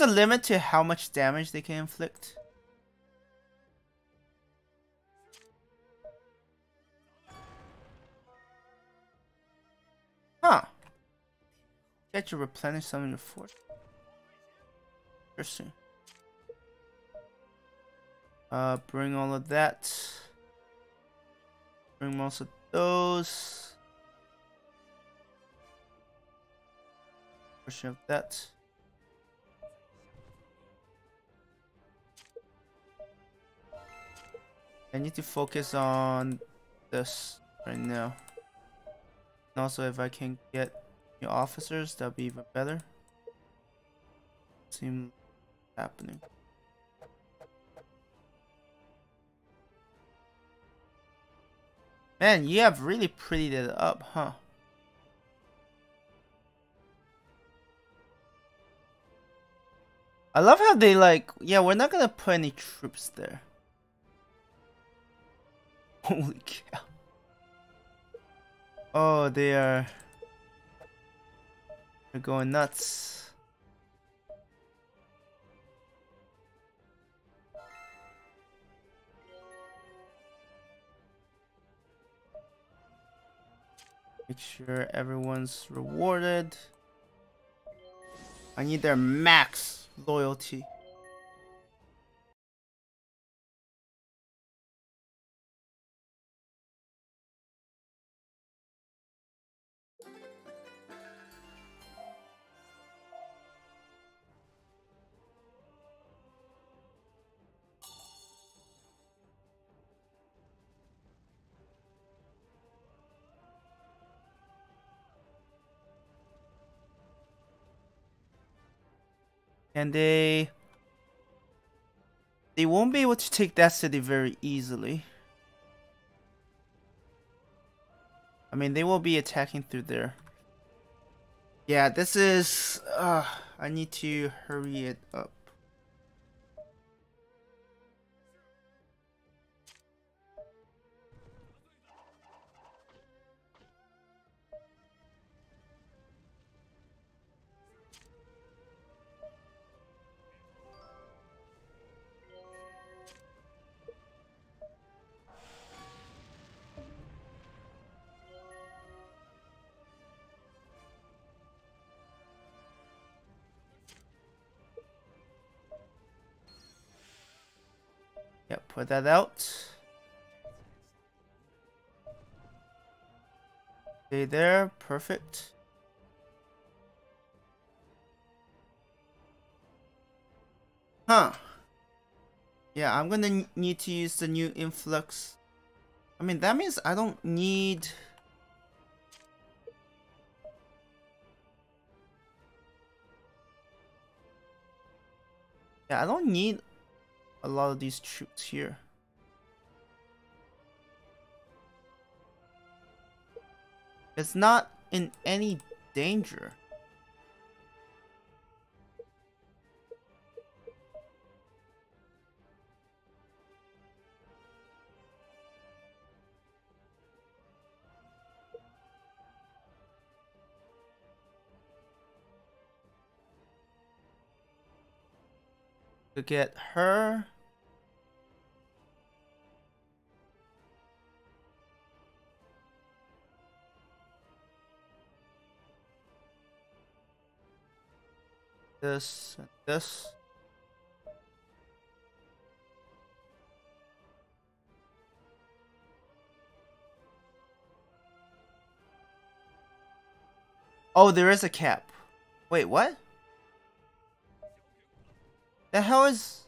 a limit to how much damage they can inflict. Huh. Get to replenish some of your fort. Interesting. Uh, bring all of that. Bring most of those. Portion of that. I need to focus on this right now. And also, if I can get new officers, that'd be even better. Seem happening. Man, you have really prettied it up, huh? I love how they like, yeah, we're not gonna put any troops there. Holy cow. Oh, they are... They're going nuts. Make sure everyone's rewarded. I need their max loyalty. And they they won't be able to take that city very easily. I mean, they will be attacking through there. Yeah, this is... Uh, I need to hurry it up. Put that out. Stay there, perfect. Huh. Yeah, I'm gonna need to use the new influx. I mean, that means I don't need... Yeah, I don't need a lot of these troops here. It's not in any danger. To get her. This, and this. Oh, there is a cap. Wait, what? The hell is...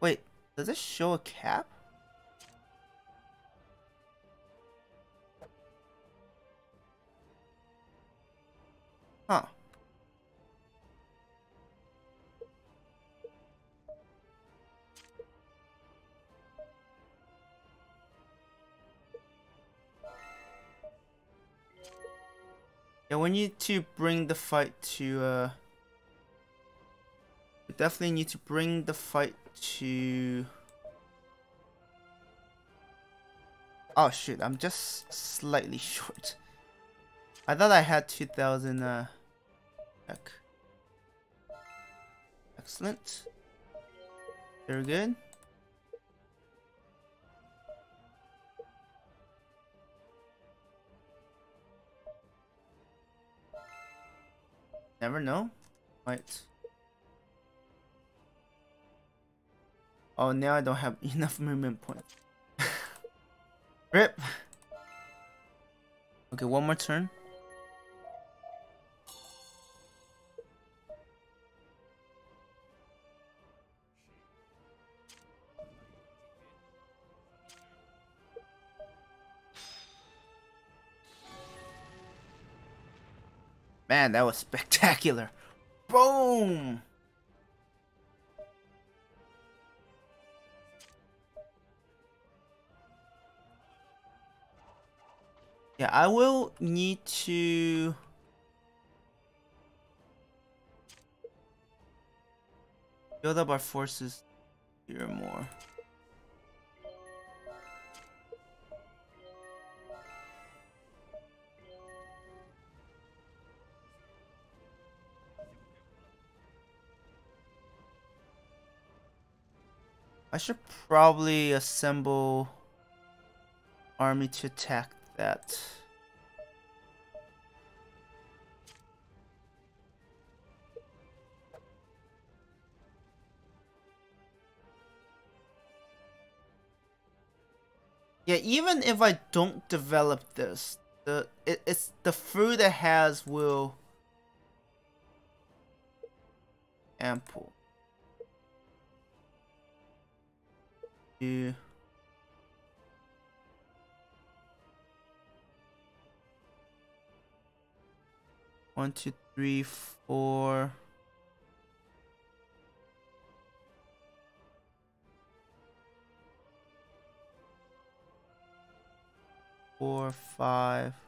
Wait, does this show a cap? Huh. Yeah, we need to bring the fight to, uh... We definitely need to bring the fight to... Oh shoot, I'm just slightly short. I thought I had 2000, uh... Heck. Excellent. Very good. Never know. Might. Oh, now I don't have enough movement points. Rip. Okay, one more turn. Man, that was spectacular. Boom! Yeah, I will need to... Build up our forces here more. I should probably assemble army to attack that. Yeah, even if I don't develop this, the it, it's the fruit it has will ample. Two. One, two, three, four. Four, five.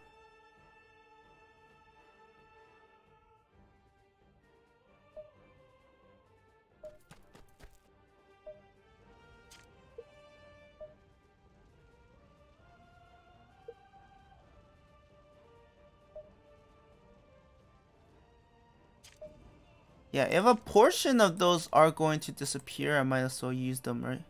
Yeah, if a portion of those are going to disappear, I might as well use them, right?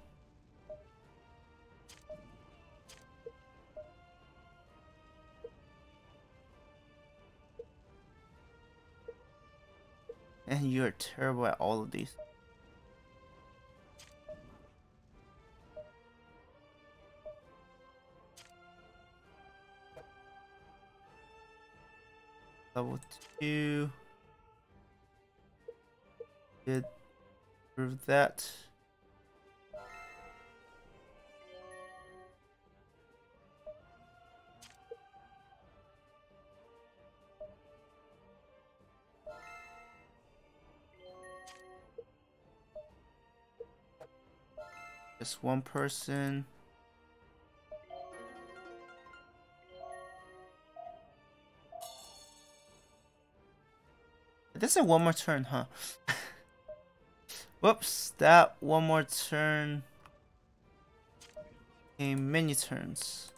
And you're terrible at all of these. Level 2 did prove that. Just one person. This is one more turn, huh? Whoops, that one more turn. A many turns.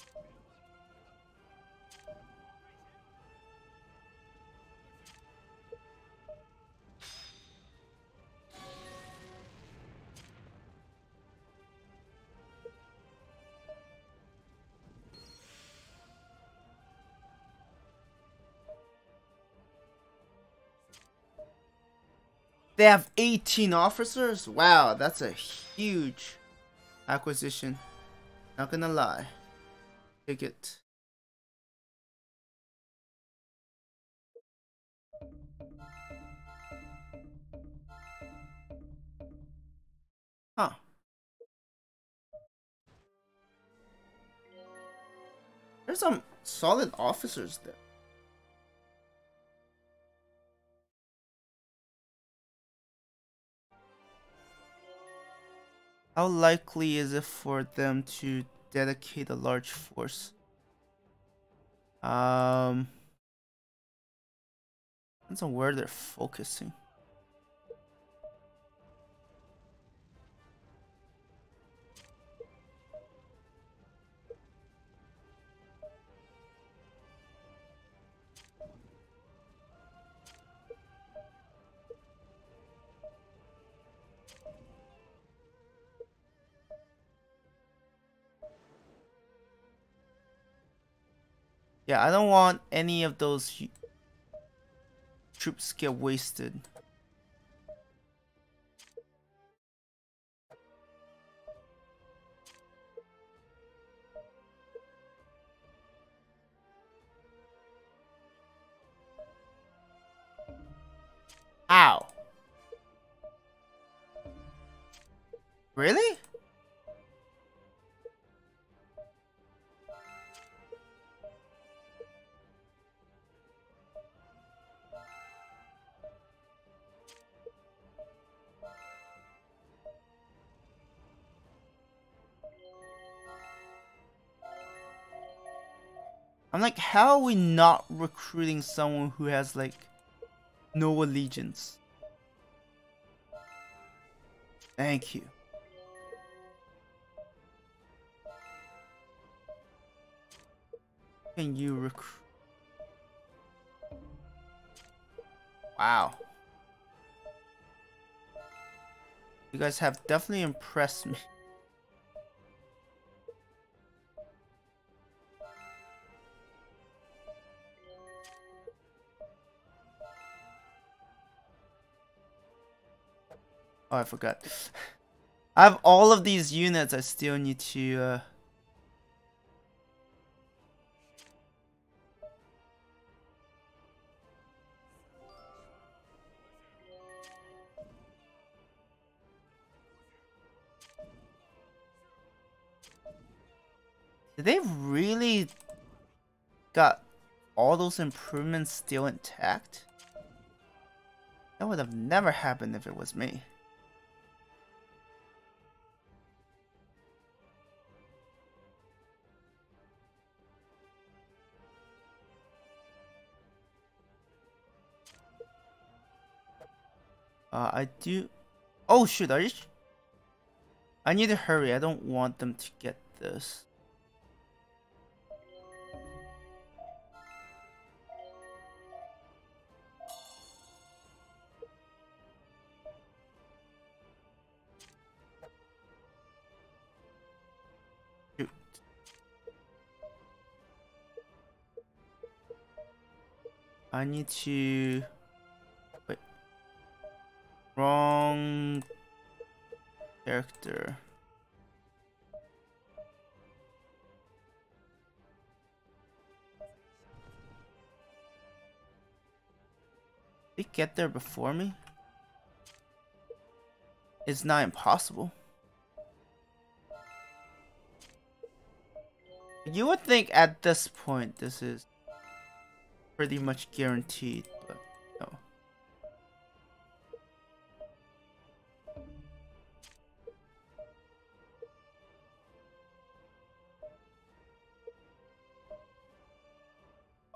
They have 18 officers? Wow, that's a huge acquisition. Not gonna lie. Take it. Huh. There's some solid officers there. How likely is it for them to dedicate a large force? Um, depends on where they're focusing. Yeah, I don't want any of those troops get wasted. Ow. Really? I'm like, how are we not recruiting someone who has like no allegiance? Thank you. Can you recruit? Wow. You guys have definitely impressed me. Oh, I forgot. I have all of these units I still need to... Uh... Did they really got all those improvements still intact? That would have never happened if it was me. Uh, I do... Oh shoot, are. I need to hurry, I don't want them to get this. I need to... Wrong character. They get there before me? It's not impossible. You would think at this point this is pretty much guaranteed.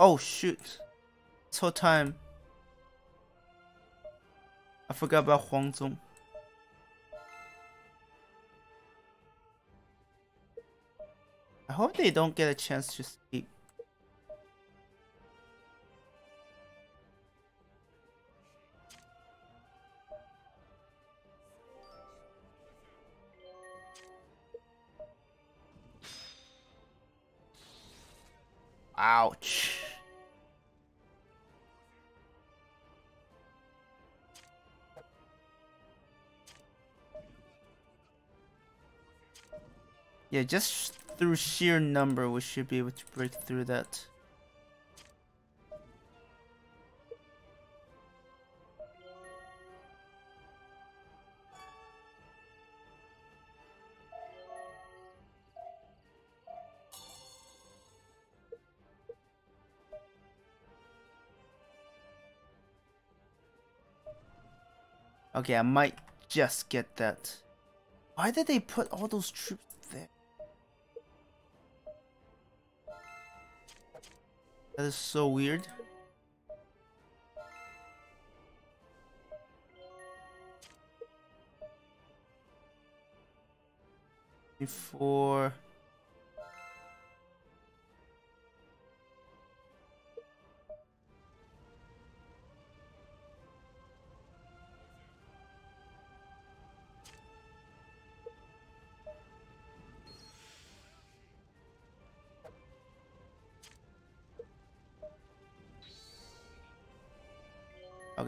Oh shoot. This whole time. I forgot about Huang Zong. I hope they don't get a chance to escape. Ouch. Yeah, just through sheer number, we should be able to break through that. Okay, I might just get that. Why did they put all those troops That is so weird. Before...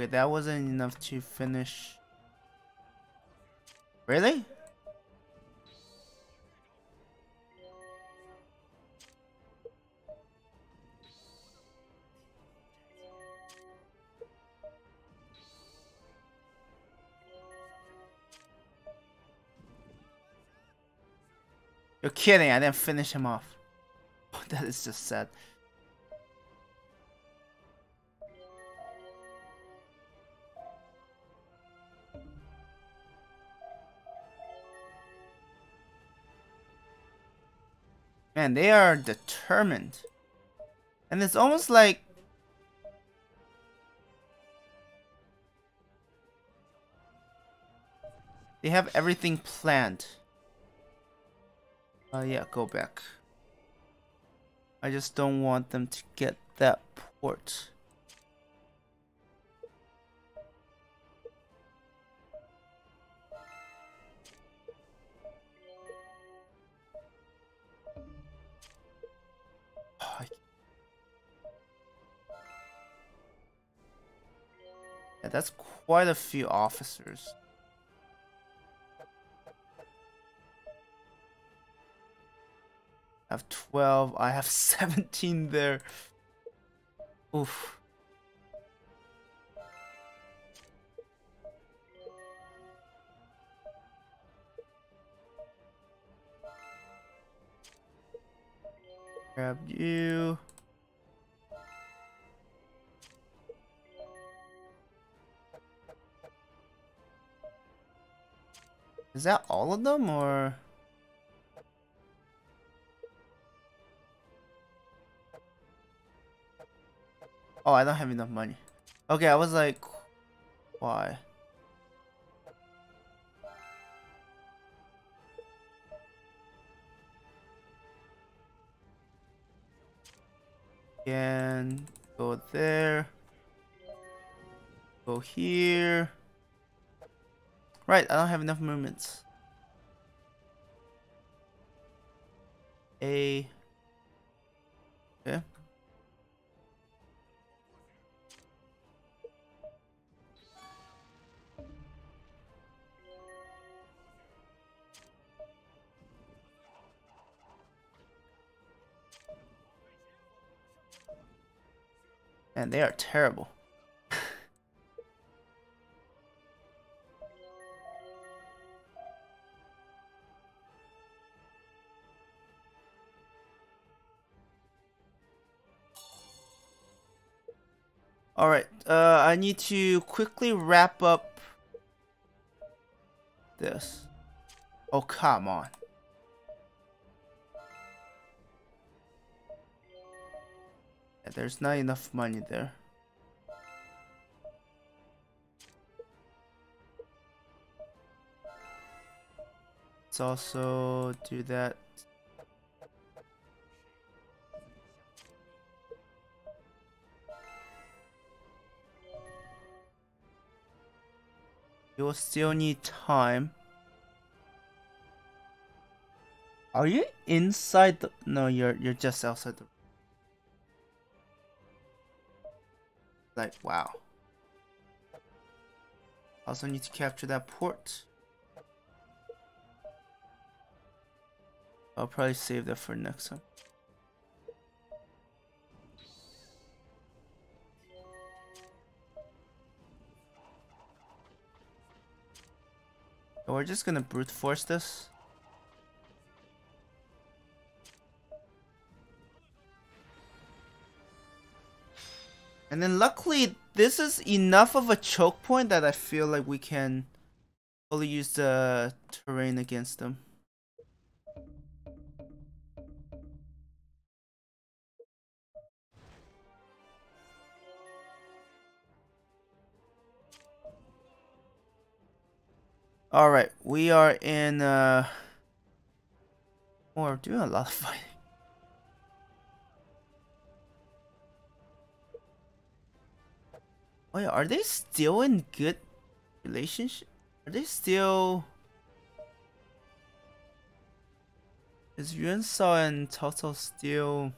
Okay, that wasn't enough to finish. Really? You're kidding, I didn't finish him off. that is just sad. Man, they are determined. And it's almost like... They have everything planned. Oh uh, yeah, go back. I just don't want them to get that port. Yeah, that's quite a few officers. I have 12. I have 17 there. Oof. Grab you. Is that all of them or? Oh, I don't have enough money. Okay, I was like, why? And go there. Go here. Right, I don't have enough movements. A. Yeah. And they are terrible. Alright, uh, I need to quickly wrap up this. Oh, come on. Yeah, there's not enough money there. Let's also do that You will still need time. Are you inside the... No, you're you're just outside the... Like, wow. Also need to capture that port. I'll probably save that for next time. We're just gonna brute force this. And then luckily, this is enough of a choke point that I feel like we can fully use the terrain against them. Alright, we are in, uh... Oh, we're doing a lot of fighting. Wait, are they still in good relationship? Are they still... Is Yuan Shao and Cao still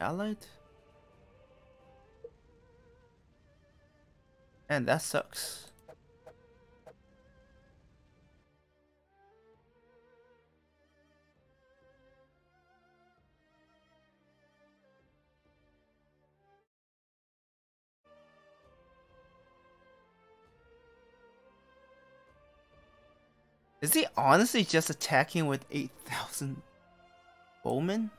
allied? And that sucks. Is he honestly just attacking with 8,000 bowmen?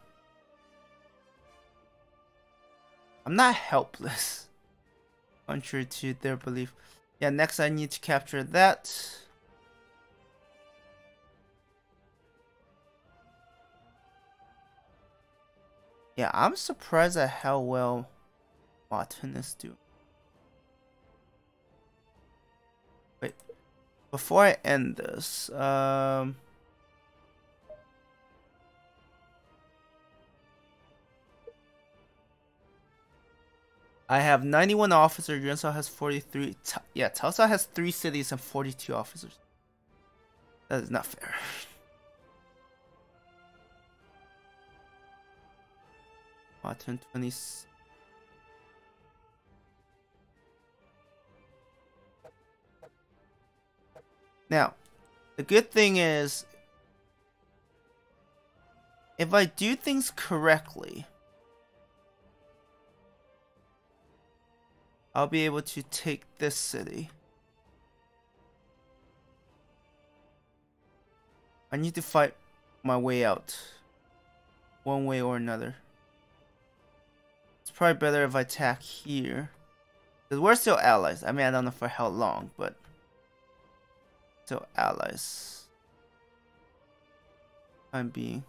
I'm not helpless. Contrary to their belief. Yeah, next I need to capture that. Yeah, I'm surprised at how well Ma Teng is doing. Before I end this, um, I have 91 officers. Yuan Shao has 43. Ta yeah, Cao has 3 cities and 42 officers. That is not fair. Ma Teng 20. Now, the good thing is, if I do things correctly, I'll be able to take this city. I need to fight my way out. One way or another. It's probably better if I attack here. Because we're still allies. I mean, I don't know for how long, but... Still allies. I'm being.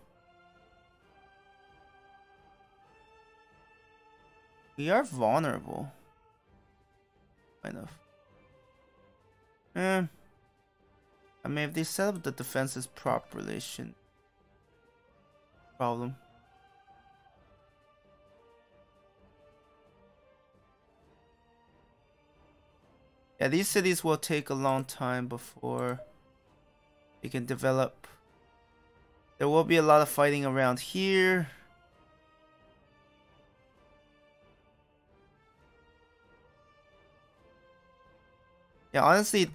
We are vulnerable. Of. Eh. I mean, if they set up the defenses properly, shouldn't problem. Yeah, these cities will take a long time before they can develop. There will be a lot of fighting around here. Yeah, honestly,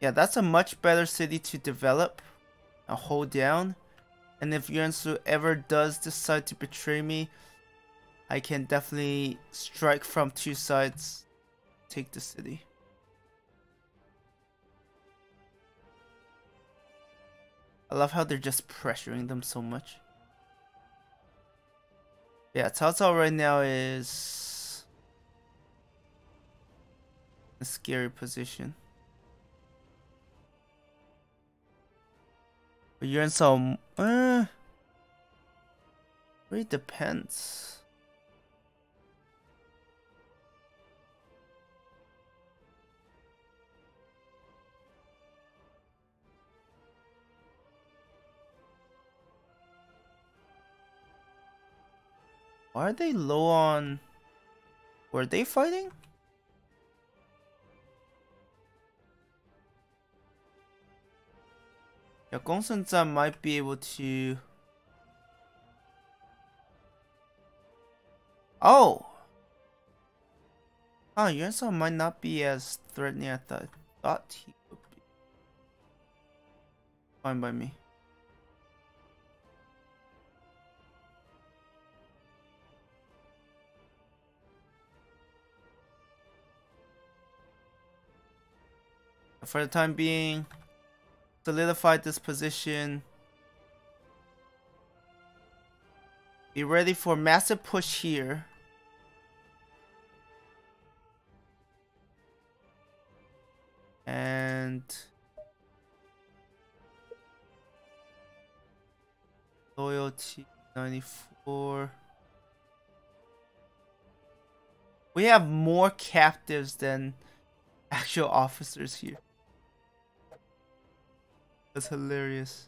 yeah, that's a much better city to develop and hold down. And if Yuan Shu ever does decide to betray me, I can definitely strike from two sides take the city. I love how they're just pressuring them so much. Yeah, Cao Cao right now is a scary position. But you're in some uh really depends. Are they low on... Were they fighting? Yeah, Gongsun Zhan might be able to... Oh! Ah, Yuan Shao might not be as threatening as I thought he would be. Fine by me. For the time being, solidify this position. Be ready for massive push here. And loyalty 94. We have more captives than actual officers here. That's hilarious.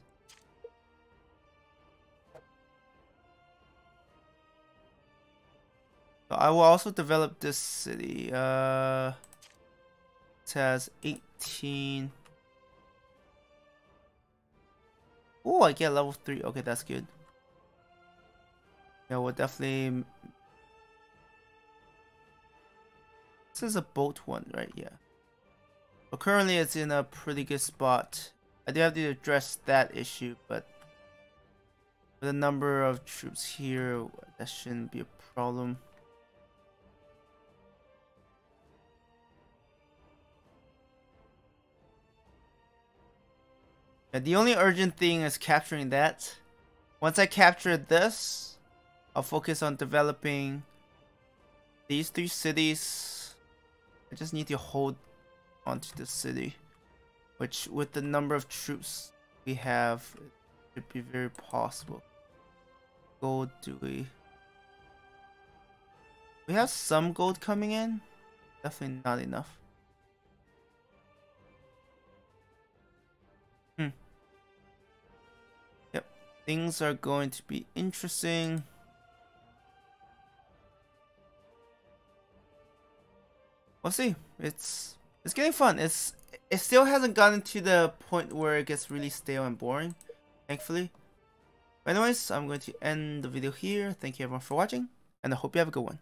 I will also develop this city. Uh, it has 18. Oh, I get level 3. Okay, that's good. Yeah, we'll definitely... This is a boat one, right? Yeah. But currently it's in a pretty good spot. I do have to address that issue, but with the number of troops here, that shouldn't be a problem. The only urgent thing is capturing that. Once I capture this, I'll focus on developing these three cities. I just need to hold onto the city. Which, with the number of troops we have, it should be very possible. Gold do we... We have some gold coming in. Definitely not enough. Hmm. Yep. Things are going to be interesting. We'll see. It's it's getting fun. It's it still hasn't gotten to the point where it gets really stale and boring, thankfully. But anyways, I'm going to end the video here. Thank you everyone for watching, and I hope you have a good one.